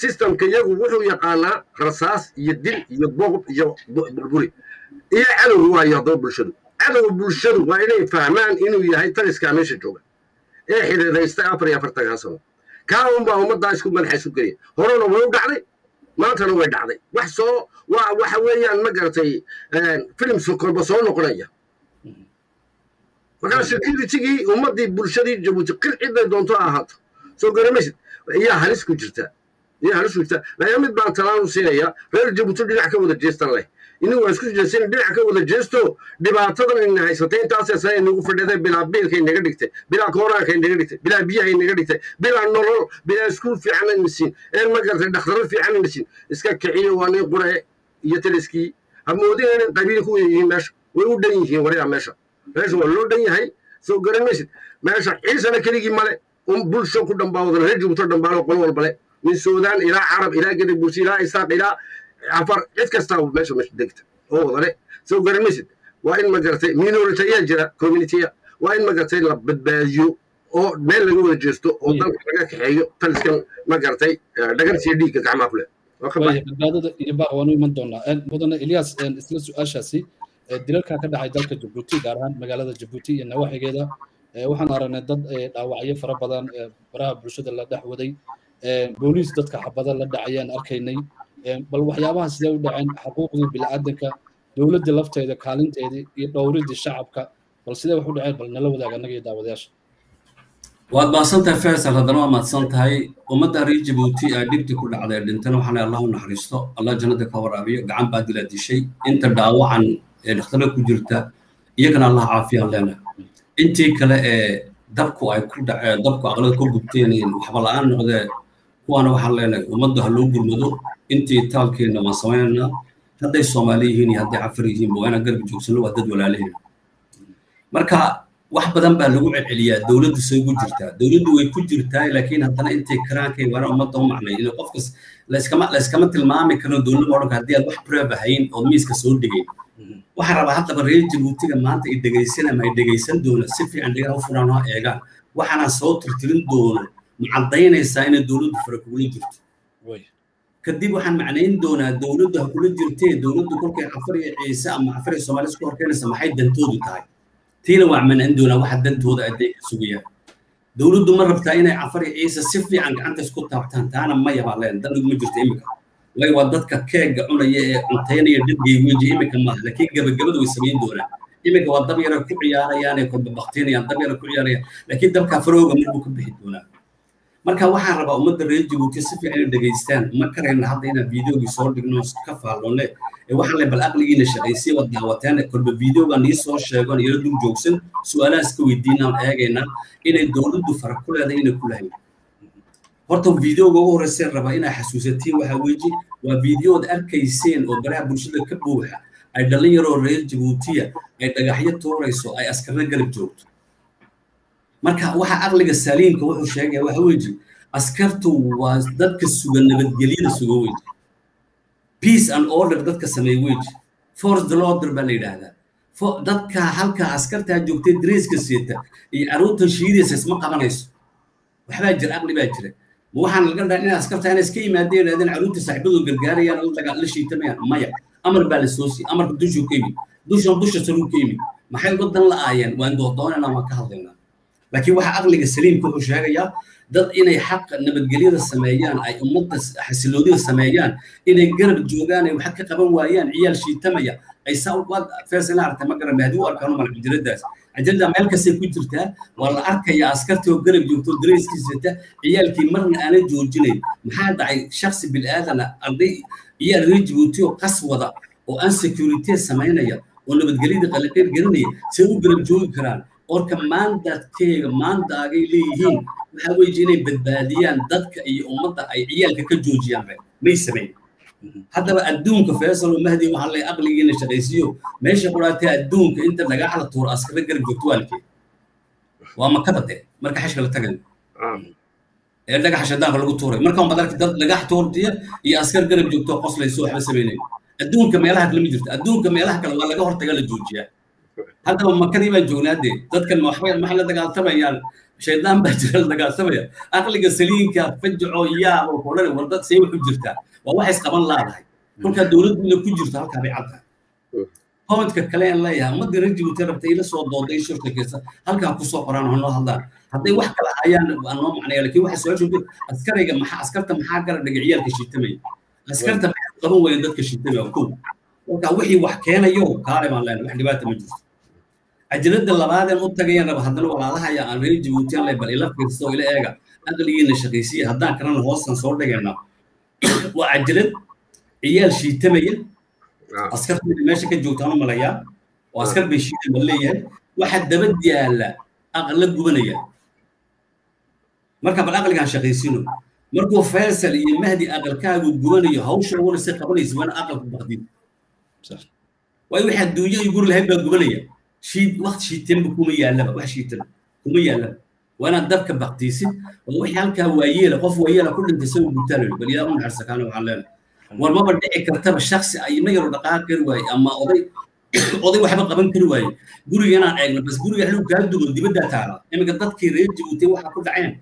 sistamka iyagu wuxuu yaqaanaa rasaas iyo dil iyo boqob iyo burburi iyo cadowga waayo haddaba bulshadu cadowga bulshadu waa inay fahmaan inuu yahay taliskaa meesha jooga ee xidhiidhaystay afar iyo afartankaa sano kaa unbaa ummaddaa isku madaxa isu gelaya horena way u dhacday maantana way dhacday wax soo waa waxa weeyaan ma garatay filim kolba soo noqonaya markaa securitigii ummaddii bulshadii jabuuti qil ciday doonto ha ahaato soo garamaysid iyaa halis ku jirta. Iyaa halis ku jirta. Laakiin mid baan talaan u siinaya reer jabuuti dhinac ka wada jeestan leh. Inagu waa isku jeestin dhinac ka wada jeesto dhibaatadan ina haysatay intaasee sana inagu fadhiday bilaa biilkay naga dhigtay bilaa kooraanka naga dhigtay bilaa biyahay naga dhigtay bilaa nolol bilaa iskuul fiican ayna siin een ma garatay dhakhtaro fiican ayna siin iska kiciyo waa nin qure iyo taliskii. Hamoodina inay qabiil ku yihiin meesha. Way u dhan yihiin wariyaa meesha meesha waa loo dhan yahay soo garan maysid meesha ciisana keligii male un bulsho ku dhambaawadan reer jabuuto dhambaalo qolo walbale min suudaan ilaa carab ilaa gedi bulsi ilaa isaaq ilaa afar cid kastaa meesha meesha degta oo wadale soo garan maysid waa in ma garatay minority ayaa jira communitya waa in ma garatay la badbaadiyo oo meel laga wada jeesto oo dalka laga kaxeeyo taliskan ma garatay dhagansiyo dhiigga gacmaha kule badbaadada baaq waanu iman doonaa mudane ilyas isla su'aashaasi dilalka ka dhacay dalka jabuuti gaar ahaan magaalada jabuuti iyo nawaaxigeeda waxaan aragnay dad dhaawacyo fara badan baraha bulshada la dhex waday. Booliis dadka xabada la dhacayaan arkaynay. Bal waxyaabaha sidee u dhaceen xuquuqdii bilaadanka dowladda lafteeda kaalinteedii iyo dhowridii shacabka? Bal sidee wax u dhaceen? Bal nala wadaag annaga iyo daawadayaasha. Waad mahadsan tahay faysal haddana waa mahadsan ummadda reer jabuuti ee dhibti ku dhacday dhintana waxaan allah u naxariisto. Allah jannada ka waraabiyo gacan baa dila dishay. Inta dhaawacan ee dhakhtarada ku jirta iyagana allah caafiyaan leenahay intii kale ee dabku ay ku dhaceen dabku aqlada ku gubteen waxba la'aan noqdee kuwaana waxaan leenahay ummadda ha loo gurmado. Intii taalkeenna waan samaynanaa hadday soomaali yihiin iyo hadday cafar yihiin ba waana garab joogsano waa dad walaalaheen marka wax badan baa lagu celceliyaa dowladdu say ugu jirtaa. Dowladdu way ku jirtaa laakiin haddana intay karaankay waana ummadda u macnay in qofkas layskama tilmaami karo dowladda odhanka haddii aad wax preb ahayn ood miiska soo dhigayn waxaan rabaa haddaba reer jabuutiga maanta ay dhegaysanama ay dhegaysan doona? Si fiican dhigaa u furaan oo eegaan. Waxaana soo tirtirin doono ma caddaynaysaa inay dowladdu fara kugula jirto. Kadib waxaan macnayn doonaa dowladdu ha kula jirtee dowladdu kolkay cafar iyo ciise ama cafar iyo soomaali isku horkeenaysa maxay dantoodu tahay? Tiina waa macnayn doonaa waxa dantooda aday ka sugayaan dowladdu ma rabtaa inay cafar iyo ciise si fiican gacanta isku taabtaan taana maya baa leen. Dan iguma jirto imika way waa dadka keega cunaya ee cuntaynaya dhibgay weji imika maaha laakiin gabagabada way samayn doonaan. Imika waa dab yara ku ciyaarayaan ee korbabaktinayaan dab yara ku ciyaarayaan. Laakiin dabkaa farooga marbuu ka bixi doonaa. Marka waxaan rabaa ummadda reer jabuuti si fiican inay dhegaystaan. Ma karayna hadda inaan videogii soo dhigno ka faalloonne waxaan le bal aqligiina shaqaysay waad daawateen korba videoga nii soo sheegon iyala dul joogsan su'aalaha iska weydiinaan eegaynaa inay dowladdu fara ku leedahay inay ku lahayn horta videoga ugu horreyseen rabaa inaa xasuusatiin waxaa weji waa videood arkayseen oo baraha bulshada ka buuxa. Ay dhalinyaroo reer jabuutiya ay dhagaxyo tuurayso ay askarna garab joogto. Marka waxa aqliga saaliimka wuxuu sheegaya waxa weji askartu waa dadka suga nabadgelyada suga weji peace and order dadka sameeya weji force the baa la yidhaahdaa. Dadka halka askartaa joogtay dareeska seeta iyo carruurta shiidaysa isma qabanayso. Waxbaa jira aqli baa jira waxaan laga dhaha in askarta inay iska yimaadeen yidhahdeen carruurta saaxiibadu gargaarayaan la shiitamayaan maya. Amar baa la soo siiyey amarka dushuu ka yimid. Dushan dusha saruu ka yimid. Maxay wadan la aayeen? Waan doodoonanaa waan ka hadlaynaa. Laakiin waxa aqliga saliimka wuxuu sheegayaa dad inay xaqa nabadgelyada sameeyaan ay ummadda xasiloodida sameeyaan inay garab joogaan ay wax ka qaban waayaan ciyaal shiitamaya. Ay saa feesala aragtay ma garan haddii u arkaan mal cajaladaas cajalada meel kastay ku jirtaa waa la arkayaa askartii oo garab joogto dareyskiisata ciyaalkii marna aanay joojinayn maxaa dhacay? Shaksi bil'aadana arday ciyaal reer jabuuti oo qas wada oo aan security samaynaya oo nabadgelyada qalaqeer garanaya say u garab joogi karaan. Orka maandaadkeega maandaagay leeyihiin waxaa weeye inay badbaadiyaan dadka iyo ummadda ay ciyaalka ka joojiyaan may samayn haddaba adduunka faysal mahdi waxaa lay aqligiina shaqaysiyo meesha quraatee adduunka inta dhagaxda tuuro askara garab joogto waalkee waa makada de marka xashka la tagayo ee dhagaxa shadaanka lagu tuuray. Marka un badarka dad dhagax tuurtiya iyo askar garab joogto qoslayso waxba samaynayo adduunka meelaha kale ma jirto. Adduunka meelaha kale waa laga hortaga la joojiyaa. Haddaba makadii baan joognaa dee. Dadkan waxbay maxay la dagaaltamayaan shaydaan baa jira la dagaaltamaya aqliga saliinka fajaco yaabo kodhane war dad see wuxu jirtaa waa waxay isqaban laadahay kolkaa dowladdiina ku jirto halkaa bay caddahay pointka kale aan leeyahay ummadda reer jibuuti rabta ila soo dooday shirkakeesa halkaa ku soo qoraan oo noo hadlaan hadday wax kala hayaan waa noo macnaya lakiin waxay soo joogtay askariga maxaa askarta maxaa gara dhigay ciyaalka shiitamaya askarta maxay qaban wayeen dadka shiitamaya kow kolkaa wixii wax keenayo kaale baan leenahay wax dhibaata ma jirto cajalada labaadeen u tagayaan raba haddana walaalahaya aan reer jabuutiyan leh bal ila fiirso ila eega. Aqligiina shaqaysiya haddaan kalena hoostan soo dhigayna waa cajalad ciyaal shiitamaya. Askartooda meesha ka joogtaan u malayaa oo askar bay shiidan ba leeyahay. Waxa dabad yaalla aqla gubanaya. Marka bal aqligaan shaqaysino. Markuu faysal iyo mahdi aqalkaagu gubanayo hawsha uguna si qabanaysa waana aqalku baqdin. Waayo wixii adduunyo iyo guri lahayd baa gubanaya shiid waqti shiitanba kuma yaallaba wax shiitan kuma yaallaba waa inaad dabka baktiisid oo wixii halkaa waayeela qof waayeela ku dhintay isagoo gubtaalayo bal ilaa u naxarsakaana waxaan leenahay war dhici kartaba shaksi ay ina yaro dhaqaaq kari waaye ama oday oday waxba qaban kari waaye guriga inaan eegno bas guriga xiluu kaa dugo dibaddaa taala iminka dadkii reer jabuuti waxa ku dhaceen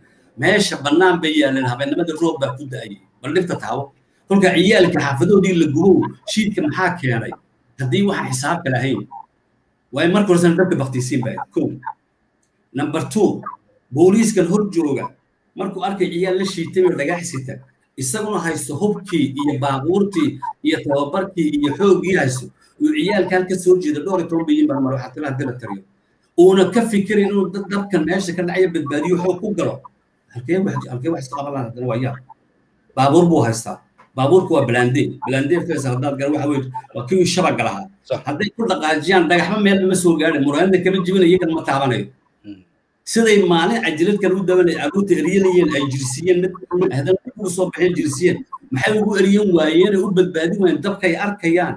meesha bannaan bay yaaleen habeenimada roob baa ku da'ayay bal dhibta taawo kolka ciyaalka xaafadoodii la gubow shiidka maxaa keenay haddii waxaan xisaabka lahayn waayo marka horesana dabka baktiisiin baa kow number two booliiskan hor jooga markuu arkay ciyaal la shiitay oo dhagax sita isaguna haysto hubkii iyo baabuurtii iyo tababarkii iyo xooggii haysto uu ciyaalkan ka soo jeeda dhowr iyo toban bilyan baa mar waxaa tila haddii la tariyo uuna ka fikirin inuu dabkan meesha ka dhacaya badbaadiyo xoog ku galo halkee halkee wax iska qaban lahaa haddana waa yaa baabuur buu haystaa baabuurku waa balande balande fesa haddaad gara waxa weye waa kii shabaga lahaa hadday ku dhaqaajiyaan dhagaxba meel ma soo gaadhin muraayadda kama jibinayo iyagan ma taabanayo siday maalin cajalad kale u dabanay carruurta eryanayeen ay jirsiyeen ugu soo baxeen jirsiyeen. Maxay ugu eryan waayeen ay u badbaadin waayeen dabkay arkayaan.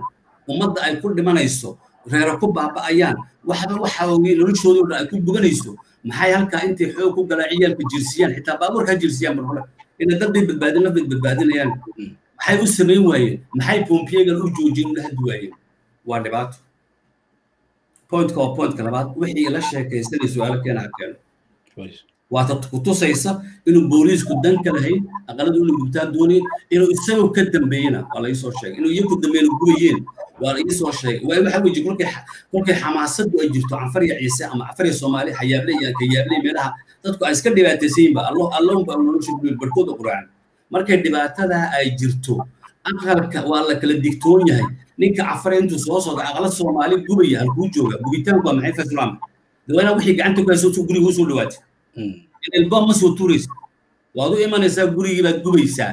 Ummadda ay ku dhimanayso reero ku baaba'ayaan. Waxba waxa ogi noloshooda dhan ay ku gubanayso maxay halkaa intay xoog ku galaan ciyaalka jirsiyaan xitaa baabuurka jirsiyaan marhore ina dadbay badbaadin nafbay badbaadinayaan. Maxay u samayn waayeen? Maxay pompiyegan u joojin u hadi waayeen waa dhibaato pointka waa pointka labaad. Wixii la sheekaysanay su'aalo keena ha keeno waata kutusaysa inuu booliisku dan ka lahayn aqalada ula gubtaan doonayn inuu isagu ka dambeeyena waa la soo sheegay. Inuu iyagu dambeeyna gubayeen waa la soo sheegay. Waa waxa weji kolkay kolkay xamaasadu ay jirto canfar iyo ciise ama canfar iyo soomaali xayaable iyo kayaable meelaha dadku ay iska dhibaataysayiinba allo allahunba nolosha barkooda quraacan markay dhibaatadaa ay jirto aqalka waa la kala digtoon yahay ninka cafare intuu soo socda aqala soomaali gubaya halkuu jooga gubitaanku waa maxay faslaam dawaana wixii gacanta ku hayso guriga u soo dhawaatay ilbom ma soo tuuraysa waad u imanaysaa gurigii baad gubaysaa.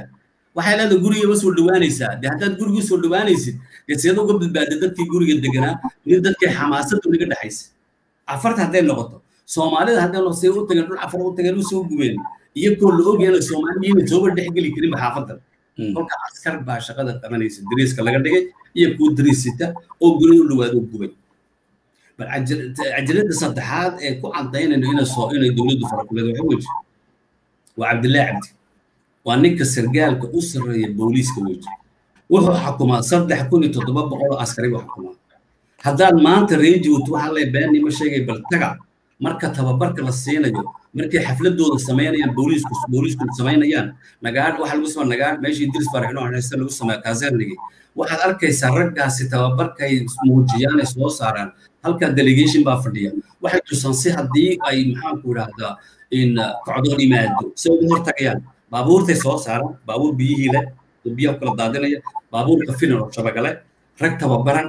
Waxay leedahay guriga ma soo dhawaanaysaa. Dee haddaad gurigii soo dhawaanaysid dee seed uga badbaada dadkii guriga deganaa mid dadkii xamaasadu naga dhexaysa cafarta hadday noqoto soomaalida hadday noqoto say u tageen dhul cafar u tageen u soo gubeen. Iyagoo la ogyahay soomaaliyina sooba dhexgeli karinba xaafadan kolka askar baa shaqada qabanaysa dariiska laga dhigay iyo kuwa dariis sita oo gurida u dhawaado gubay bal cajalada saddexaad ee ku cadaynayno inay dowladdu farakuleed waxa weji waa cabdillaahi cabdi waa ninka sargaalka u sarreeya booliiska weji wuxuu xukumaa saddex kun iyo toddoba boqol askari buu xukumaa haddaad maanta reejiwt waxaa lay beeni ma sheegay bal taga marka tababarka la siinayo markay xafladooda samaynayaan booliisku booliisku samaynayaan nagaadh waxa lagu sameeya nagaadh meeshii diris farxino haysta lagu sameeya kaasernigi waxaad arkaysaa raggaasi tababarkay muujiyaan ay soo saaraan halka delegation baa fadhiya. Waxay tusan si haddii ay maxaanku idhaahdaa in kocdoon yimaado si ugu hortagayaan. Baabuurtay soo saaraan baabuur biyihii leh biyaha kala daadinaya baabuurka finan oo shabagale rag tababaran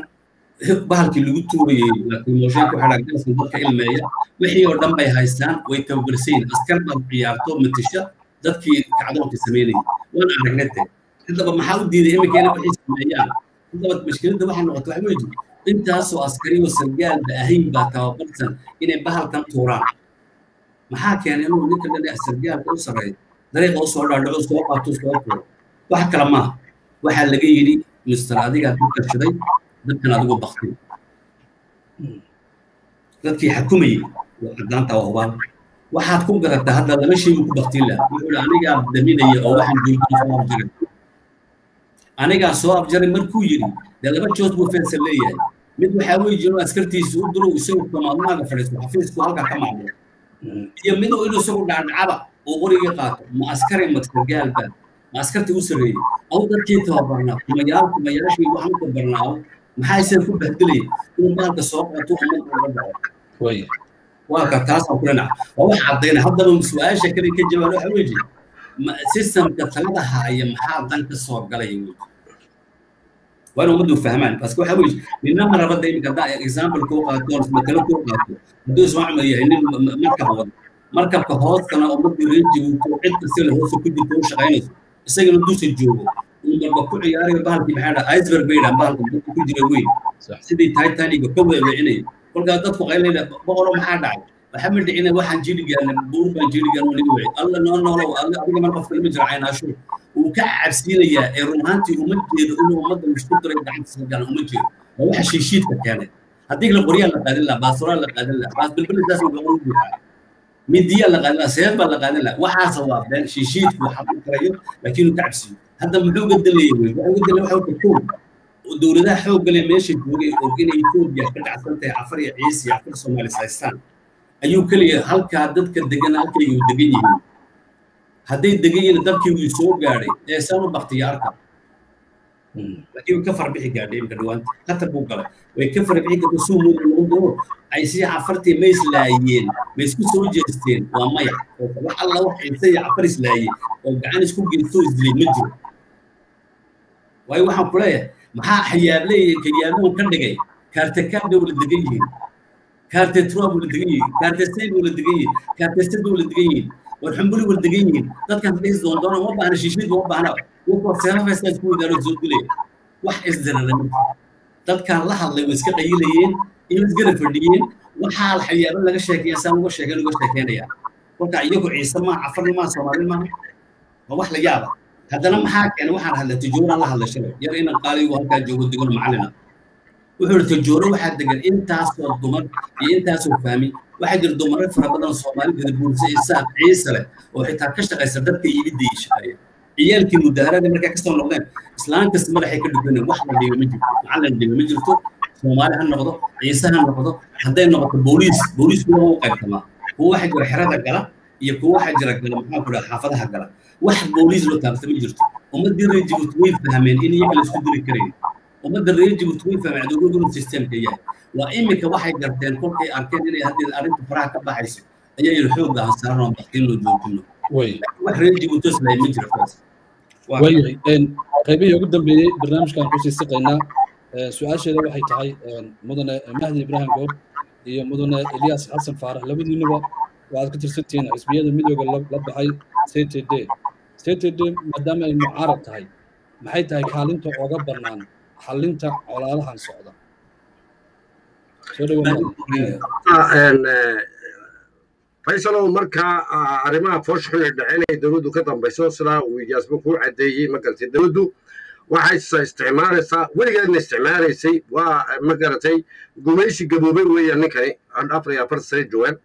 bahalkii lagu tuurayey mooshinka waxaa galaskan dadka ilmeeya wixii oo dhan bay haystaan way tababarsayin askar baa ciyaarto matisha dadkii kacdoonka samaynayay waan aragnay te haddaba maxaa u diiday iminka inay waxay sameeyaan? Haddaba mashkiladda waxaa noqota waxa weji intaasoo askariyo sargaalba ahayn baa tababarsan inay bahalkan tuuraan. Maxaa keenay inuu ninka dhan sargaalka u sarreeyo dariiqa u soo dhaadhaco soo qaato soo tuuro wax kale maaha waxaa laga yidhi mister adigaa ku kashaday dadkan adigu baktin dadkii xakumayey cadaanta waa hubaan waxaad ku garataa hadda lama shaygu ku baktin laha wuxuu anigaa daminaya oo waxaan abjaray anigaa soo abjaray markuu yidhi dee laba jood buu fensa leeyahay mid waxaa weyi jiro askartiisa u duro isagu kamaadmaaga fadhiisto xafiisku halkaa ka macmulo iyo mid uu inuu isagu dhacdhacaba oo qorigii qaato ma askari madsargaalba ma askartii u sarreeyey aw dadkii tababarnaa kumayaal kumayaashii waxaan u isaga ku bahdelaya inuu baalka soo qaato ummadda uga dhaco waa ka taasaan kula naca waa wax caddayna haddaba su-aasha kale ka jawaab waxa weji systemka talada haaya maxaa dan ka soo galaya weji waa in ummaddu fahmaan baske waxa weji ninama rabada iminka haddaa example kuu qaato matalo kuu qaato hadduu ismacmar yahay nin markab wada markabka hoostana ummaddu reejigu cid kasta le hoosta ku jirta u shaqaynayso isagana duusa joogo marba ku ciyaarayo bahalkii maxaa dhaa iceberg bay dhaan bahalka dadka ku jira weyn sidii titaniga ka weeweecinaya kolkaa dadku qaylayna boqolo maxaa dhacay waxa ma dhicina waxaan jirigaan buur baan jirigaan waliga wacay alla noo noolow alla adiga mar qofka lama jira caynaasho wuu ka cabsiinayaa ee run ahaantii uma jeedo inuu ummadda isku diray gacantiisa galan uma jeedo waa waxa shiishiidka keenay haddii la qoryaa la qaadin lahaa baasuraan la qaadin lahaa baas bilbilisaas uu gaban buuxaa midiyaa la qaadin lahaa seef baa hadda muxuu dalaya wey waxa kow? Dowladaha xoogga leh meesha joogay oo inay etoobiya ka dhacsan tahay afar iyo ciise iyo afar soomaalis ayuu keliya halkaa dadka degan halkayga u degan yihiin. Hadday degan yihiin dalkii wuu soo gaadhay ee saan u baktiya arka laakiin ka farbixi gaadhay imka dhawaanta khatar buu galay. Way ka farbixi karta suu muuda doono ay si cafartii ma islaayeen. Ma isku soo jeesteen. Waa maya. Wax alla wax ciise iyo cafar islaayeen. Oo gacan isku geystoo isdilay ma jiro waayo waxaan ku leeyahay maxaa xayaabley kayaablow ka dhigay? Kaartekaan bay wala degan yihiin. Kaarte trois wala degan yihiin. Kaarte seyd wala degan yihiin. Kaarte sed wala degan yihiin. War xumbuli wala degan yihiin. Dadkan dhis doondoona uma baahna shiishiid uma baahna. Wuxuu seerafaysaa isku soo dilay wax isdarana ma dadkan la hadlay way iska qayilayeen iyo isgara fadhiyeen. Waxaa xayaabo laga sheekaya saan uga sheegeen uga sheekeynaya kolka iyagu ciise maa cafarni maa soomaali maaha waa wax la yaaba haddana maxaa keenay waxaan hadlay tijooraan la hadlay shalay yar inan qaaligu halkaa joogo degan macallina wuxuu yidhi tijooro waxaa degan intaasoo dumar iyo intaasoo fahmi waxaa jira dumaro fara badan soomaali gada buursa isaaq ciise leh oo xitaa ka shaqaysa dadka yimidda iyo shaqeeya. Ciyaalkii mudaharada markay ka soo noqdeen islaan kasta madaxay ka dhuganeen wax la dhigo ma jirto. Macallin dhigo ma jirto. Soomaali ha noqdo ciise ha noqdo hadday noqoto booliis. Booliis kuwa u qaybtamaa kuwa waxaa jira xerada gala iyo kuwa waxaa jira gala maxaa ku dhaha xaafadaha gala wax booliis loo taabta ma jirto. Ummaddii reer jibuuti way fahmeen in iyaga la isku diri karayn ummadda reer jibuuti way fahmeen adoogoodu systemka yahay. Waa iminka waxay garteen kolkay arkeen inay haddii arrinta faraha ka baxayso xoogga aan saaran oo baktiin loo joojino wax reer jibuuti islaay ma kuwaas waayahay qaybihii ugu dambeeyey barnaamijkan ku sii siqaynaa su'aasheeda waxay tahay mudane mahdi ibraahim goob iyo mudane eliyas xasan faarax. Labadiinuba waxaad ka tirsantihiin xisbiyada midooda la baxay ctd ctd maadaama ay mucaarad tahay. Maxay tahay kaalinta ooga bannaan? Xalinta colaadahan socda. Faysalow markaa arrimaha foosha xun ee dhaceynaya dowladdu ka dambayso sidaa uu ijaasba kuu caddeeyey ma garatay dowladdu waxay isticmaalaysaa weligeedna isticmaalaysay waa ma garatay gumaysi gaboobay weeyaan ninkani afar iyo afar sane joogaan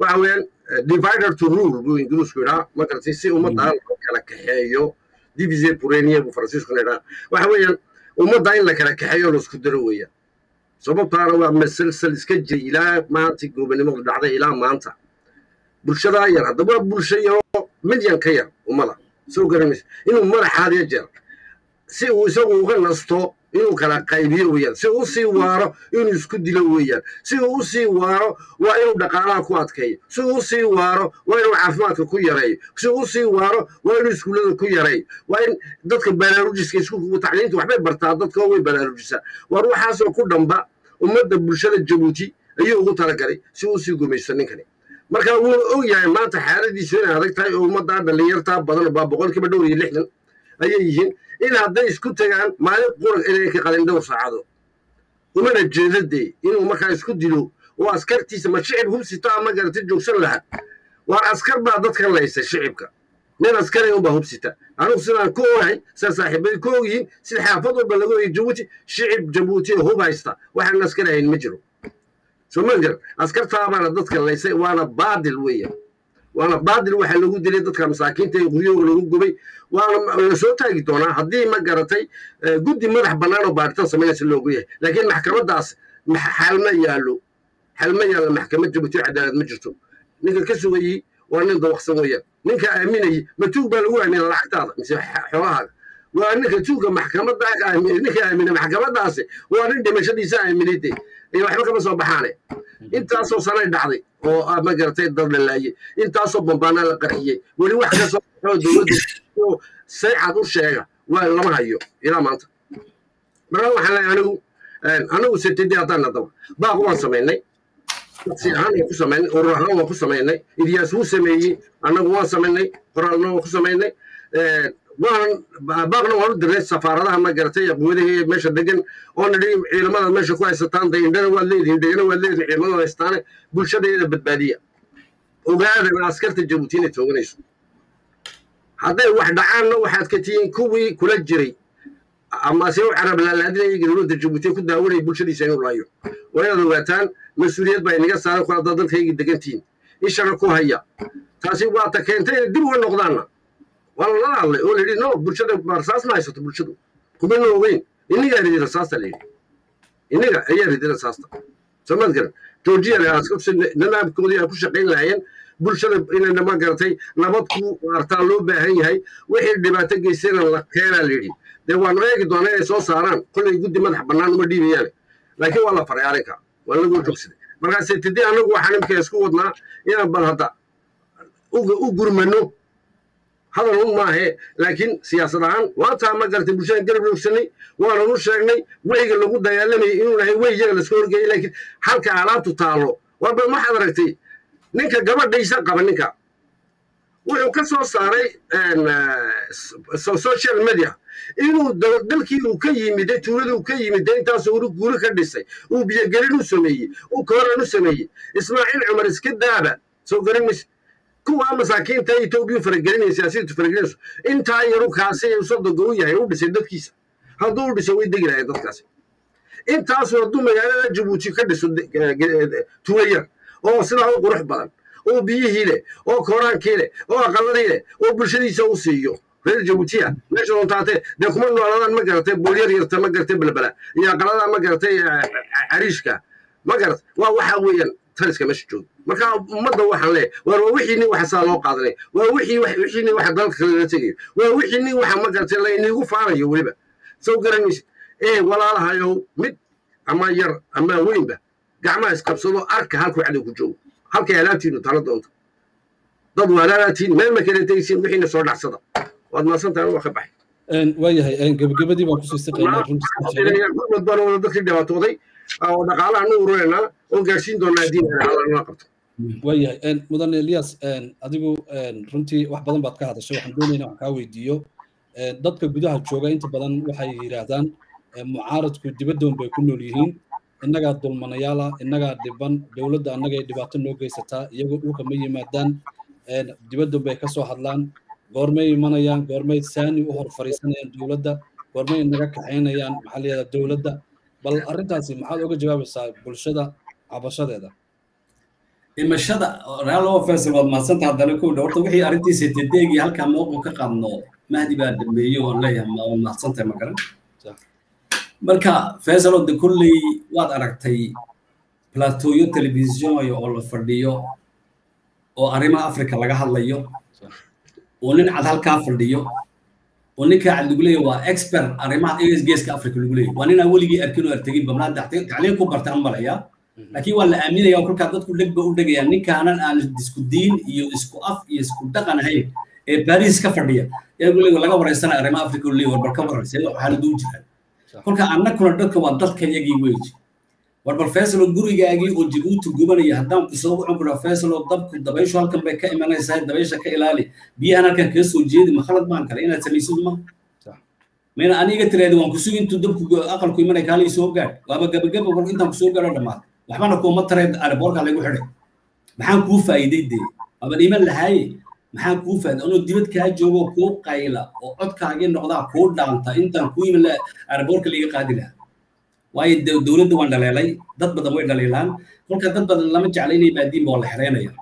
waxa weeyaan divider to rule buu ingiriisku yidhaa ma garatay si ummadda loo kala kaxeeyo divise purenie buu faransiiskuna yidhaa waxa weeyaan ummadda in la kala kaxeeyo la isku daro weeyaan sababtaana waa masalsal iska jiray ilaa maanta goobannimadu dhacday ilaa maanta bulshadaa yar haddaba bulsho yaroo midyan ka yar ummada soo garanaysa inuu madaxaadiya jeer si uu isagu uga nasto inuu kala qaybiyo weeyaan. Si uu sii waaro inuu isku dilo weeyaan. Si uu u sii waaro waa inuu dhaqaalaha ku adkeeyo. Si uu u sii waaro waa inuu caafimaadka ku yareeyo. Si uu u sii waaro waa inuu iskuullada ku yareeyo. Waa in dadka baraarujiska iskuulka tacliinta waxbay bartaa dadka way baraarujisaa war waxaasoo ku dhamba ummadda bulshada jabuuti ayuu ugu talagalay si uu sii gumaysto ninkani. Marka wuu og yahay maanta xaaladiisu inay adag tahay oo ummaddaa dhallinyartaa badan baa boqolkiiba dhowr iyo lixdan ayay yihiin in hadday isku tagaan maalin qurag inay ka qalin dhowr saacado umana jeedadee inuu markaa isku dilo oo askartiisa ma shicib hubsita ama garata joogsan lahaa waar askar baa dadkan laysa shicibka. Nin askari unbaa hubsita anugu sidaan ku ogahay saa saaxiibadii ku ogyihiin sida xaafad walba laga ogay jabuuti shicib jabuuti hub haysta. Waxaan askari hayn ma jiro. Soo ma garan askartaabaana dadka laysay waana baadil weeyaan waana baadil waxaa lagu dilay dadka masaakiinta ee guryahooga lagu gubay waana la soo taagi doonaa haddii ma garatay guddi madax bannaan oo baaritaan samaynaysa loogu yahay laakiin maxkamadaas xalma yaallo xalma yaalla maxkamad jabuuti cadaalad ma jirto ninka ka sugayey waa nin dawaqsan weeyaan ninka aaminayey ma tuug baa lagu aamina lacagtaada mise xoolahaaga waa ninka tuugga maxkamadda ninka aamina maxkamadaasi waa nin dhimashadiisa aaminide iyo waxba kama soo baxaane intaasoo sanay dhacday oo ma garatay dad lalaayey intaasoo bambaana la qarxiyey weli wax ka soo baxoo dowladda saycad u sheega. Waa lama hayo ilaa maanta. Marka waxaan leeyahay anigu anigu sitidi haddaan nadaba baaq waan samaynay si ahaan waan ku samaynay urur ahaan waan ku samaynay ilyaas wuu sameeyey annagu waan samaynay qoraalna waan ku samaynay baaqna waan u dirnay safaaradaha ma garatay aqwadaha meesha degan oo nidhi ciidamada meesha ku haysataan de indhana waad leedihin degana waad leedihin ciidamada haystaane bulshadeeda badbaadiya. Ogaadana askarta jabuuti inay tooganayso. Hadday wax dhacaanna waxaad ka tihiin kuwii kula jiray. Ama se u carab laalaadinaya dowladda jabuuti ku daawanaya bulshadiisa inuu laayo. Waa inaad ogaataan mas'uuliyad baa inaga saaran ku haddaad dalkayga degantihiin. Ishana ku haya. Taasi waata keentay inay dib uga noqdaanna waa hadlay oo layidhi no. Bulshada rasaas ma haysato bulshadu. Kumana ogeyn innigaa ridi rasaasta layidhi inniga ayaa ridi rasaasta soomaad garan. Georgia nanaabkoodii ay ku shaqayn lahaayeen. Bulshada inayna ma garatay. Nabad ku artaan loo baahan yahay. Wixii dhibaato geystayna la keenaa layidhi dee waanu eegi doonaa inay soo saaraan. Kollay guddi madax bannaan uma dhiibayaane laakiin waa la faray arrinka. Waa lagoo joogsaday markaasay tiddi anagu waxaan imika isku wadnaa inaan bal hadda u gurmano hadal un maahe laakiin siyaasad ahaan waataa ma garatay bulshada garab loogsanay waanan u sheegnay weyga lagu dagaalamayay inuu nahay wey iyaga laska horgeeyay laakiin halka alaabtu taallo. Waa bal waxaad aragtay ninka gabadhaysa qaba ninka. Wuxuu ka soo saaray social media. Inuu dalkii uu ka yimiday tuuladii uu ka yimiday intaasoo uru guuri ka dhisay uu biyogelin u sameeyey uu kooran u sameeyey. Ismaaciil cumar iska daaba soo garan mayse kuwaa masaakiinta etoobiya faragelinaya siyaasiyadtu faragelinayso. Intaa yaru kaasi sodoga u yahay u dhisay dadkiisa. Hadduu u dhiso way degi lahayn dadkaasi. Intaasu hadduu magaalada jabuuti ka dhiso tuulo yar oo sidaa u qurux badan oo biyihii leh oo kooraankii leh oo aqaladii leh oo bulshadiisa u siiyo. Reer jabuutiya meesha doontaatee dee kuma noolaadaan ma garatay boolyar yarta ma garatay balbala iyo aqaladaa ma garatay cariishka ma garat waa waxa weeyaan taliska meesha jooga marka ummadda waxaan leeyahay waar waa wixii nin waxa saa loo qaadanay waa wixii nin waxa dalka kale la tegayo waa wixii nin waxa ma garatay la inigu faanayo weliba. Soo garan maysid ee walaalahayow mid ama yar ama weynba gacmaha isqabsado arka halkuu cadow ku joogo. Halkay alaabtiinu tala doonto. Dad walaalatiin meel ma kala tegaysiin wixiina soo dhacsada. Waad maasantahay waa ka baxay. Waayahay gebagabadii baan ku sii siqaynaa dadkii dhibaatooday oo dhaqaalaha nu urunaynaa oo gaarsiin doonaa nala qabto waayahay mudan elias adigu runtii wax badan baad ka hadashay waxaan doonayna waxaan kaa weydiiyo. Dadka gudaha jooga inta badan waxay yidhaahdaan mucaaradku dibaddoon bay ku nool yihiin. Innagaa dulmanayaala innagaa dhiban dowladda annagay dhibaato noo geysataa iyagoo dhulka ma yimaadaan. Dibaddoon bay ka soo hadlaan. Goormay imanayaan goormay saani u hor fariisanayaan dowladda goormay naga kaxaynayaan maxaa la dowladda. Bal arrintaasi maxaad oga jawaabaysaa bulshada cabashadeeda imashada raalowa faysal waad mahadsanta haddana kow horta wixii arrintiisa tedeegii halkaa mowqif ka qaadno mahdi baa dhameeye oon leeyahay waad mahadsantahay ma garan. Marka faysal de kolley waad aragtay platooyo telefisyonya oo la fadhiyo oo arrimaha africa laga hadlayo. Oo nin cad halkaa fadhiyo. Oo ninkaa cad lagu leeyahy waa expert arrimaha geeska africa lagu leeyahy waa ninaan weligii arkin oo artegin bamnaa tacliin ku bartaan malaya laakiin waa la aaminaya oo kolkaa dadku dheg ba u dhegayaan. Ninkaanan aan isku diin iyo isku af iyo isku dhaqan ahayn ee baris ka fadhiya leeyahy laga wareysanaya arrimaha africa leeyahy war bal ka wareysa xaaladuu jiraan kolka annaguna dadka waa dadka yagii weji war bal faysalo gurigaagii oo jabuuti gubanaya haddaan ku soo wuxuu ku dhaha faysalo dabku dabayshu halkan bay ka imanaysaa dabaysha ka ilaali. Biyahan halkan kaga soo jeedi ma khalad baan kale inaad samaysid ma. Mayna aniga tiraahdi waan kusugi intuu dabku aqalku imanay kaalay soo gaadh. Waaba gabagaba war intaan ku soo gaadho dhammaad waxbana kuuma taray arboorka lagu xidhay maxaan kuu faa'iiday dee? Waaba dhiman lahaaye maxaan kuu faa'iiday? Anoo dibad kaa joogo kuu qayla oo codkaagii noqdaa kuu dhaanta. Intaan kuu iman arboorka liiga qaadi lahaa. Waayo dowladda waan dhaleelay. Dad badan way dhaleelaan. Kolka dad badan lama jecla inay baadiin baa la xereynaya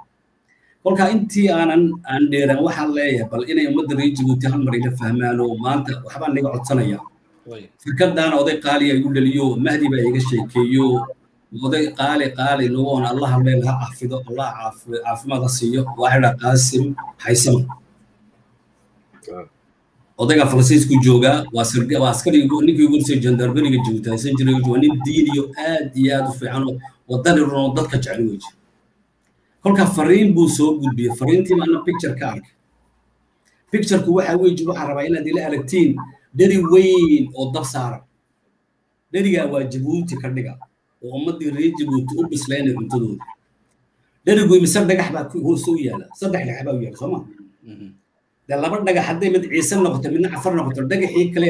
kolka intii aanan aan dheeran waxaan leeyahay bal inay ummadda reer jabuuti hal mar ila fahmaan oo maanta waxbaan naga codsanaya. Fikraddaana oday qaaliya igu dhaliyo mahdi baa iga sheekeeyo oday qaali qaali nugoon allah leel ha caafido allah caafimaad ha siiyo waaxida qaasim haysama odayga faransiisku joogaa waa waa askari ninkii ugu horsay jandarmeriga joogta haysan jiray waa nin diin iyo aad iyo aad u fiican oo wadani run oo dadka jecel weji. Kolka fariin buu soo gudbiyey fariintii maana picture ka arkay pictureku waxa weji waxaa rabaa inaad ila aragtiin dheri weyn oo dab saaran dherigaa waa jabuuti ka dhiga oo ummaddii reer jabuuti u bislaynay cuntadooda dherigu imise dhagax baa hoose u yaalla? Saddex dhagax baa u yaalla sooma de laba dhagax hadday mid ciise noqoto midna cafar noqoto dhagaxii kale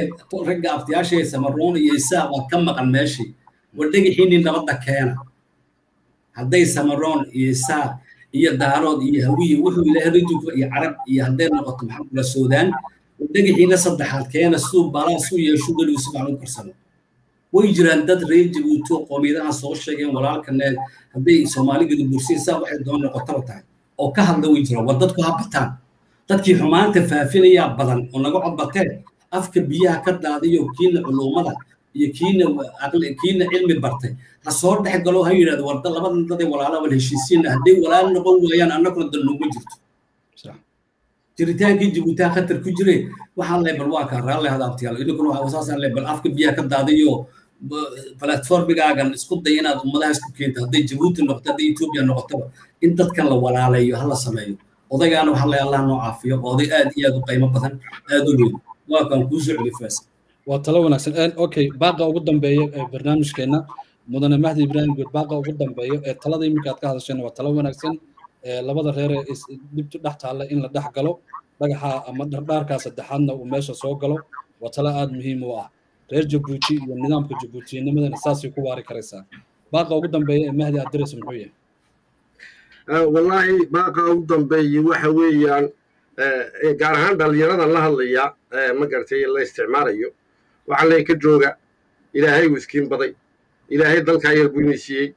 ragga abtiyaashay samaroon iyo isaa waa ka maqan meeshii. War dhagaxii nin nabadda keena hadday samaroon iyo isaa iyo daarood iyo hawiye wuxuu ilaahay rajulka iyo carab iyo hadday noqoto maxaa kula soodaan? Dhagaxiina saddexaad keena siduu balaas u yeeshu dhaligu si fiican u karsano way jiraan dad reer jabuuti oo qoomiyadahan soo sheegeen walaalkane hadday soomaaligeedu bursiin saa waxay doon noqotaba tahay. Oo ka hadla way jiraan war dadku ha bataan. Dadkii xumaanta faafinayaa badan oo naga codbateen afka biyaha ka daadiyo kiina culuumada iyo kiina kiina cilmi bartay. Ha soo dhex galo ha yidhahdo warda labadan daday walaala wal heshiisiina hadday walaal noqon waayaan annaguna nooma jirto. Jiritaankii jabuutaa khatar ku jire waxaan bal waa kaa raalle hada abtiyaal idinkuna waxa saasaan bal afka biyaha ka daadiyo platformigaagan isku day inaad ummadaha isku keento. Hadday jabuuti noqoto hadday etoobiya noqotoba in dadkan la walaalayo hala sameeyo. Odaygaana waxaa lay allah noo caafiyo oday aad iyo aad u qiimo badan aad u weyn. Waa kan kuu soo celi faas waa talo wanaagsan. Okay baaqa ugu dambeeya ee barnaamijkeena mudane mahdi ibraahim guud baaqa ugu dambeeya ee talada iminka aad ka hadasheen waa talo wanaagsan. Labada reer ee dibtu dhex taalla in la dhex galo dhagaxa ama dhardhaarkaa saddexaadna uu meesha soo galo waa talo aada muhiim u ah reer jabuuti iyo nidaamka jabuutiyanimadana saasay ku waari karaysaa baaqa ugu dambeeya ee mahdi adres muxuu yahay wallaahi baaqa ugu dambeeya waxa weeyaan gaar ahaan dhallinyaradan la hadlaya ma garatay la isticmaalayo waxaa lay ka jooga ilaahay uu iskiin baday ilaahay dalkaa yar buu inaysiiyey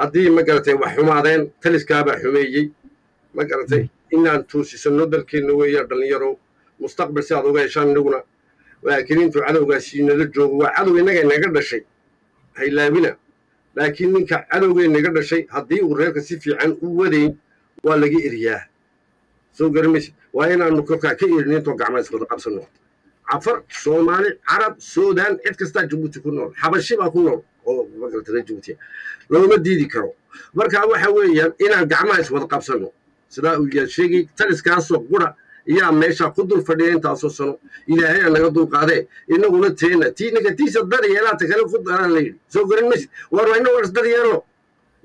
haddii ma garatay wax xumaadeen taliskaabaa xumeeyey ma garatay inaan tuusisanno dalkeenna weeyaan dhallinyarow mustaqbal si aad uga heshaan inaguna laakiin cadowgaasi nala joogo waa cadow innaga inaga dhashay haylaabina laakiin ninka cadowga inaga dhashay haddii uu reerka si fiican u wadayn waa laga eriyaa. Soo garamaysa waa inaanu korkaa ka erin intoo gacmaa iswada qabsanno cafar soomaali carab suudaan cid kastaa jabuuti ku nool xabashi baa ku nool oo magarata reer looma diidi karo. Marka waxa weeyaan inaan gacmaha iswada qabsanno sidaa uu yaa sheegay taliskaasoo qura iyaa meesha ku dul fadhiya intaasoo sano ilaahay aa naga dulqaadee inaguna teena tii negatiisa daryeelaata kale ku daraan la yidhi soo garan maysid war waa inagu aan isdaryeelno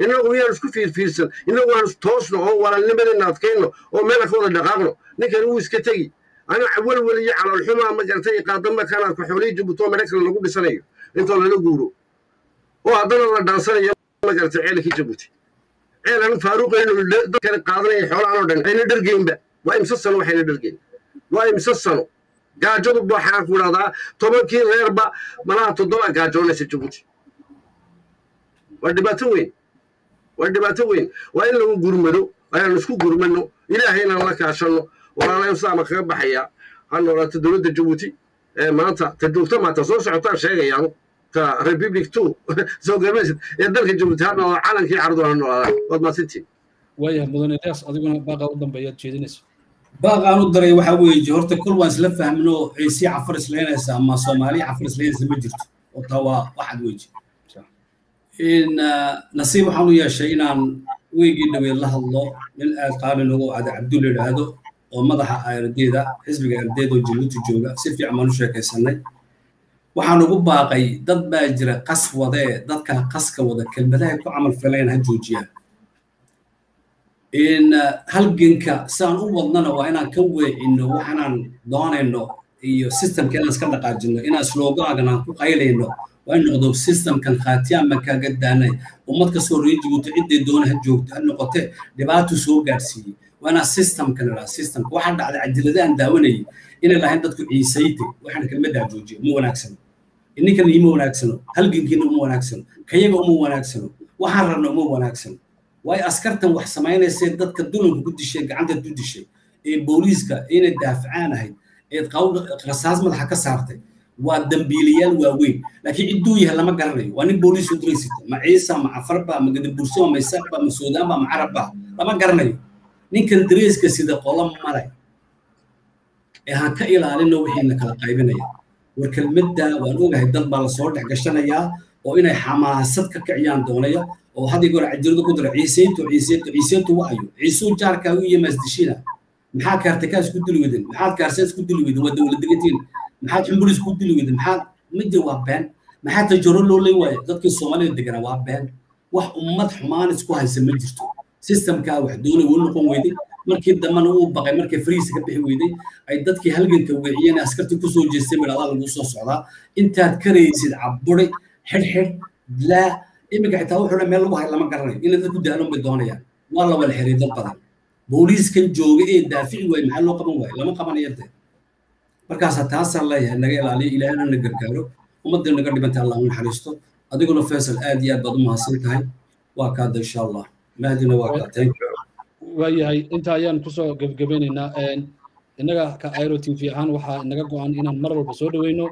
inagu yaan isku fiirfiirsan inagu aan toosno oo walaalnimadeenna adkayno oo meela ka wada dhaqaaqno ninkan wuu iska tegi ana welwel iyo caloolxumaa ma garatay qaadamba kana ku xoolihii jabuuti oo maraykan lagu dhisanayo intoo lala guuro oo haddana la dhaansanayo ma garatay ceelkii jabuuti ceelan faaruqaynu dadkani qaadanaya xoolahan oo dhan ayna dhargeynba waa imse sano waxayna dhargeyn waa imse sano? Gaajadu waxaan ku idhahdaa tobankii reerba malaha toddoba gaajoonaysa jabuuti waa dhibaato weyn. Waa dhibaato weyn. Waa in lagu gurmado ayaan isku gurmano ilaahay inaan la kaashanno walaalayn saama kaga baxaya. Ha noolaato dowladda jabuuti ee maanta ta joogta maanta soo socotaan sheegayaan ta republic two soo garmaysid ee dalka jabuuti ha noolaa calankii cardu ha noolaadaan waad maasintiin waayahay mudane ilyas adiguna baaqa u dambeeyaad jeedinaysa baaqaan u daray waxaa weeye horta kol waan isla fahmno ciisii cafar islaynaysa ama soomaaliya cafar islaynaysa ma jirto. Oo taa waa waxaad weji in nasiib waxaan u yeeshay inaan weygii dhaweed la hadlo nin aad qaali loogu ada cabdulla idhaahdo oo madaxa ardeeda xisbiga ardeeda oo jabuuti jooga si fiican baan u sheekaysanay. Waxaan ugu baaqay dad baa jira qas wadee dadka qaska wada kelmadahay ku camal filayn ha joojiyaan halganka saan u wadnana waa inaan ka weecino waxaanaan doonayno iyo systemka inaan iska dhaqaajino inaan slogaagan aan ku qaylayno waa in noqdo systemkan khaatiyaan kaaga daanay. Ummad kastoo reer jabuuti ciddii doona ha joogto ha noqote dhibaato soo gaarsiiyey waa inaan systemkan idhaa systemka. Waxaa dhacday cajiladaan daawanayay inay lahayn dadku ciisayte waxaan kelmaddaa joojiyo uma wanaagsano. Ninkan ima wanaagsano halgankiina uma wanaagsano kayaga uma wanaagsano waxaan rabna uma wanaagsano waayo askartan wax samaynaysa dadka dulanka ku dishay gacanta ku dishay ee booliiska inay daafacaan ahayd eed rasaas madaxa ka saartay waa dambiilayaal waaweyn. Laakiin cidduu yahay lama garanayo. Waa nin booliis u diraysita ma ciisa ma cafarba ma gadaburso ma maysaaqba ma suudaanba ma carabba lama garanayo. Ninkan dareyska sida qolo male ee han ka ilaalino wixiina kala qaybinaya war kelmadda waan ogahay dad baa la soo dhex gashanayaa oo inay xamaasad ka kiciyaan doonaya oo haddii goor cajirada ku dira ciiseyntu ciiseyntu ciiseyntu waayo ciisuu jaarkaa u yimaas dishina maxaa kaartakaas isku dili wedin maxaad kaarseed isku dili wedin waa dowlad degatiin maxaad xumbur isku dili wedin maxaad midda waa been. Maxaa tajaro loo ley waayo dadkii soomaalida deganaa waa been. Wax ummad xumaan isku haysa ma jirto. Systemkaa wax doonay wuu noqon weyday. Markii dambena uu baqay markii fariisa ka bixi weyday ay dadkii halganka weeciyeen askartii ku soo jeestay midhadaa lagu soo socdaa. Intaad karaysid caburi xidhxidh laa iminka xitaa wuxuu meel lagu hay lama garanayo. Inay dadku daalon bay doonayaan. Waa la xiray dad badan. Booliiskan jooga ee daafici waaye maxaa loo qaban waaye lama qabanayo dee markaasa taasaan leeyahay naga ilaaliyo ilaahna na gargaaro ummadda naga dhibanta allah u naxariisto. Adiguna faysal aad iyo aad baad u mahadsan tahay. Waa kaada insha allah mahdina waa kaa waayahay inta ayaan ku soo gebagabeynaynaa innaga ka airo t v ahaan waxaa inaga go-an inaan mar walba soo dhaweyno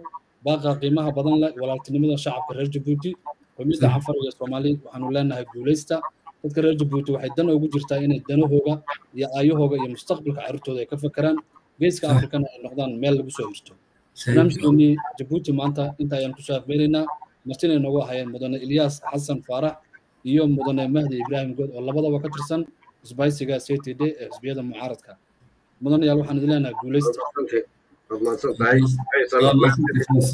baaqa qiimaha badan leh walaaltinimada shacabka reer jabuuti qomiyadda canfar iyo soomaali waxaanu leenahay guulaysta. Dadka reer jabuuti waxay dan ugu jirtaa inay danahooga iyo aayahooga iyo mustaqbalka carruurtooda ay ka fakeraan geeska afrikana ay noqdaan meel lagu soo hirto. Barnaamijkeenii jabuuti maanta inta ayaan ku soo afbeelaynaa martina inoogu ahayeen mudane ilyaas xasan faarax iyo mudane mahdi ibraahim good oo labadaba ka tirsan isbaysiga c t d ee xisbiyada mucaaradka. Mudanayaal waxaan idin leenahay guulaysta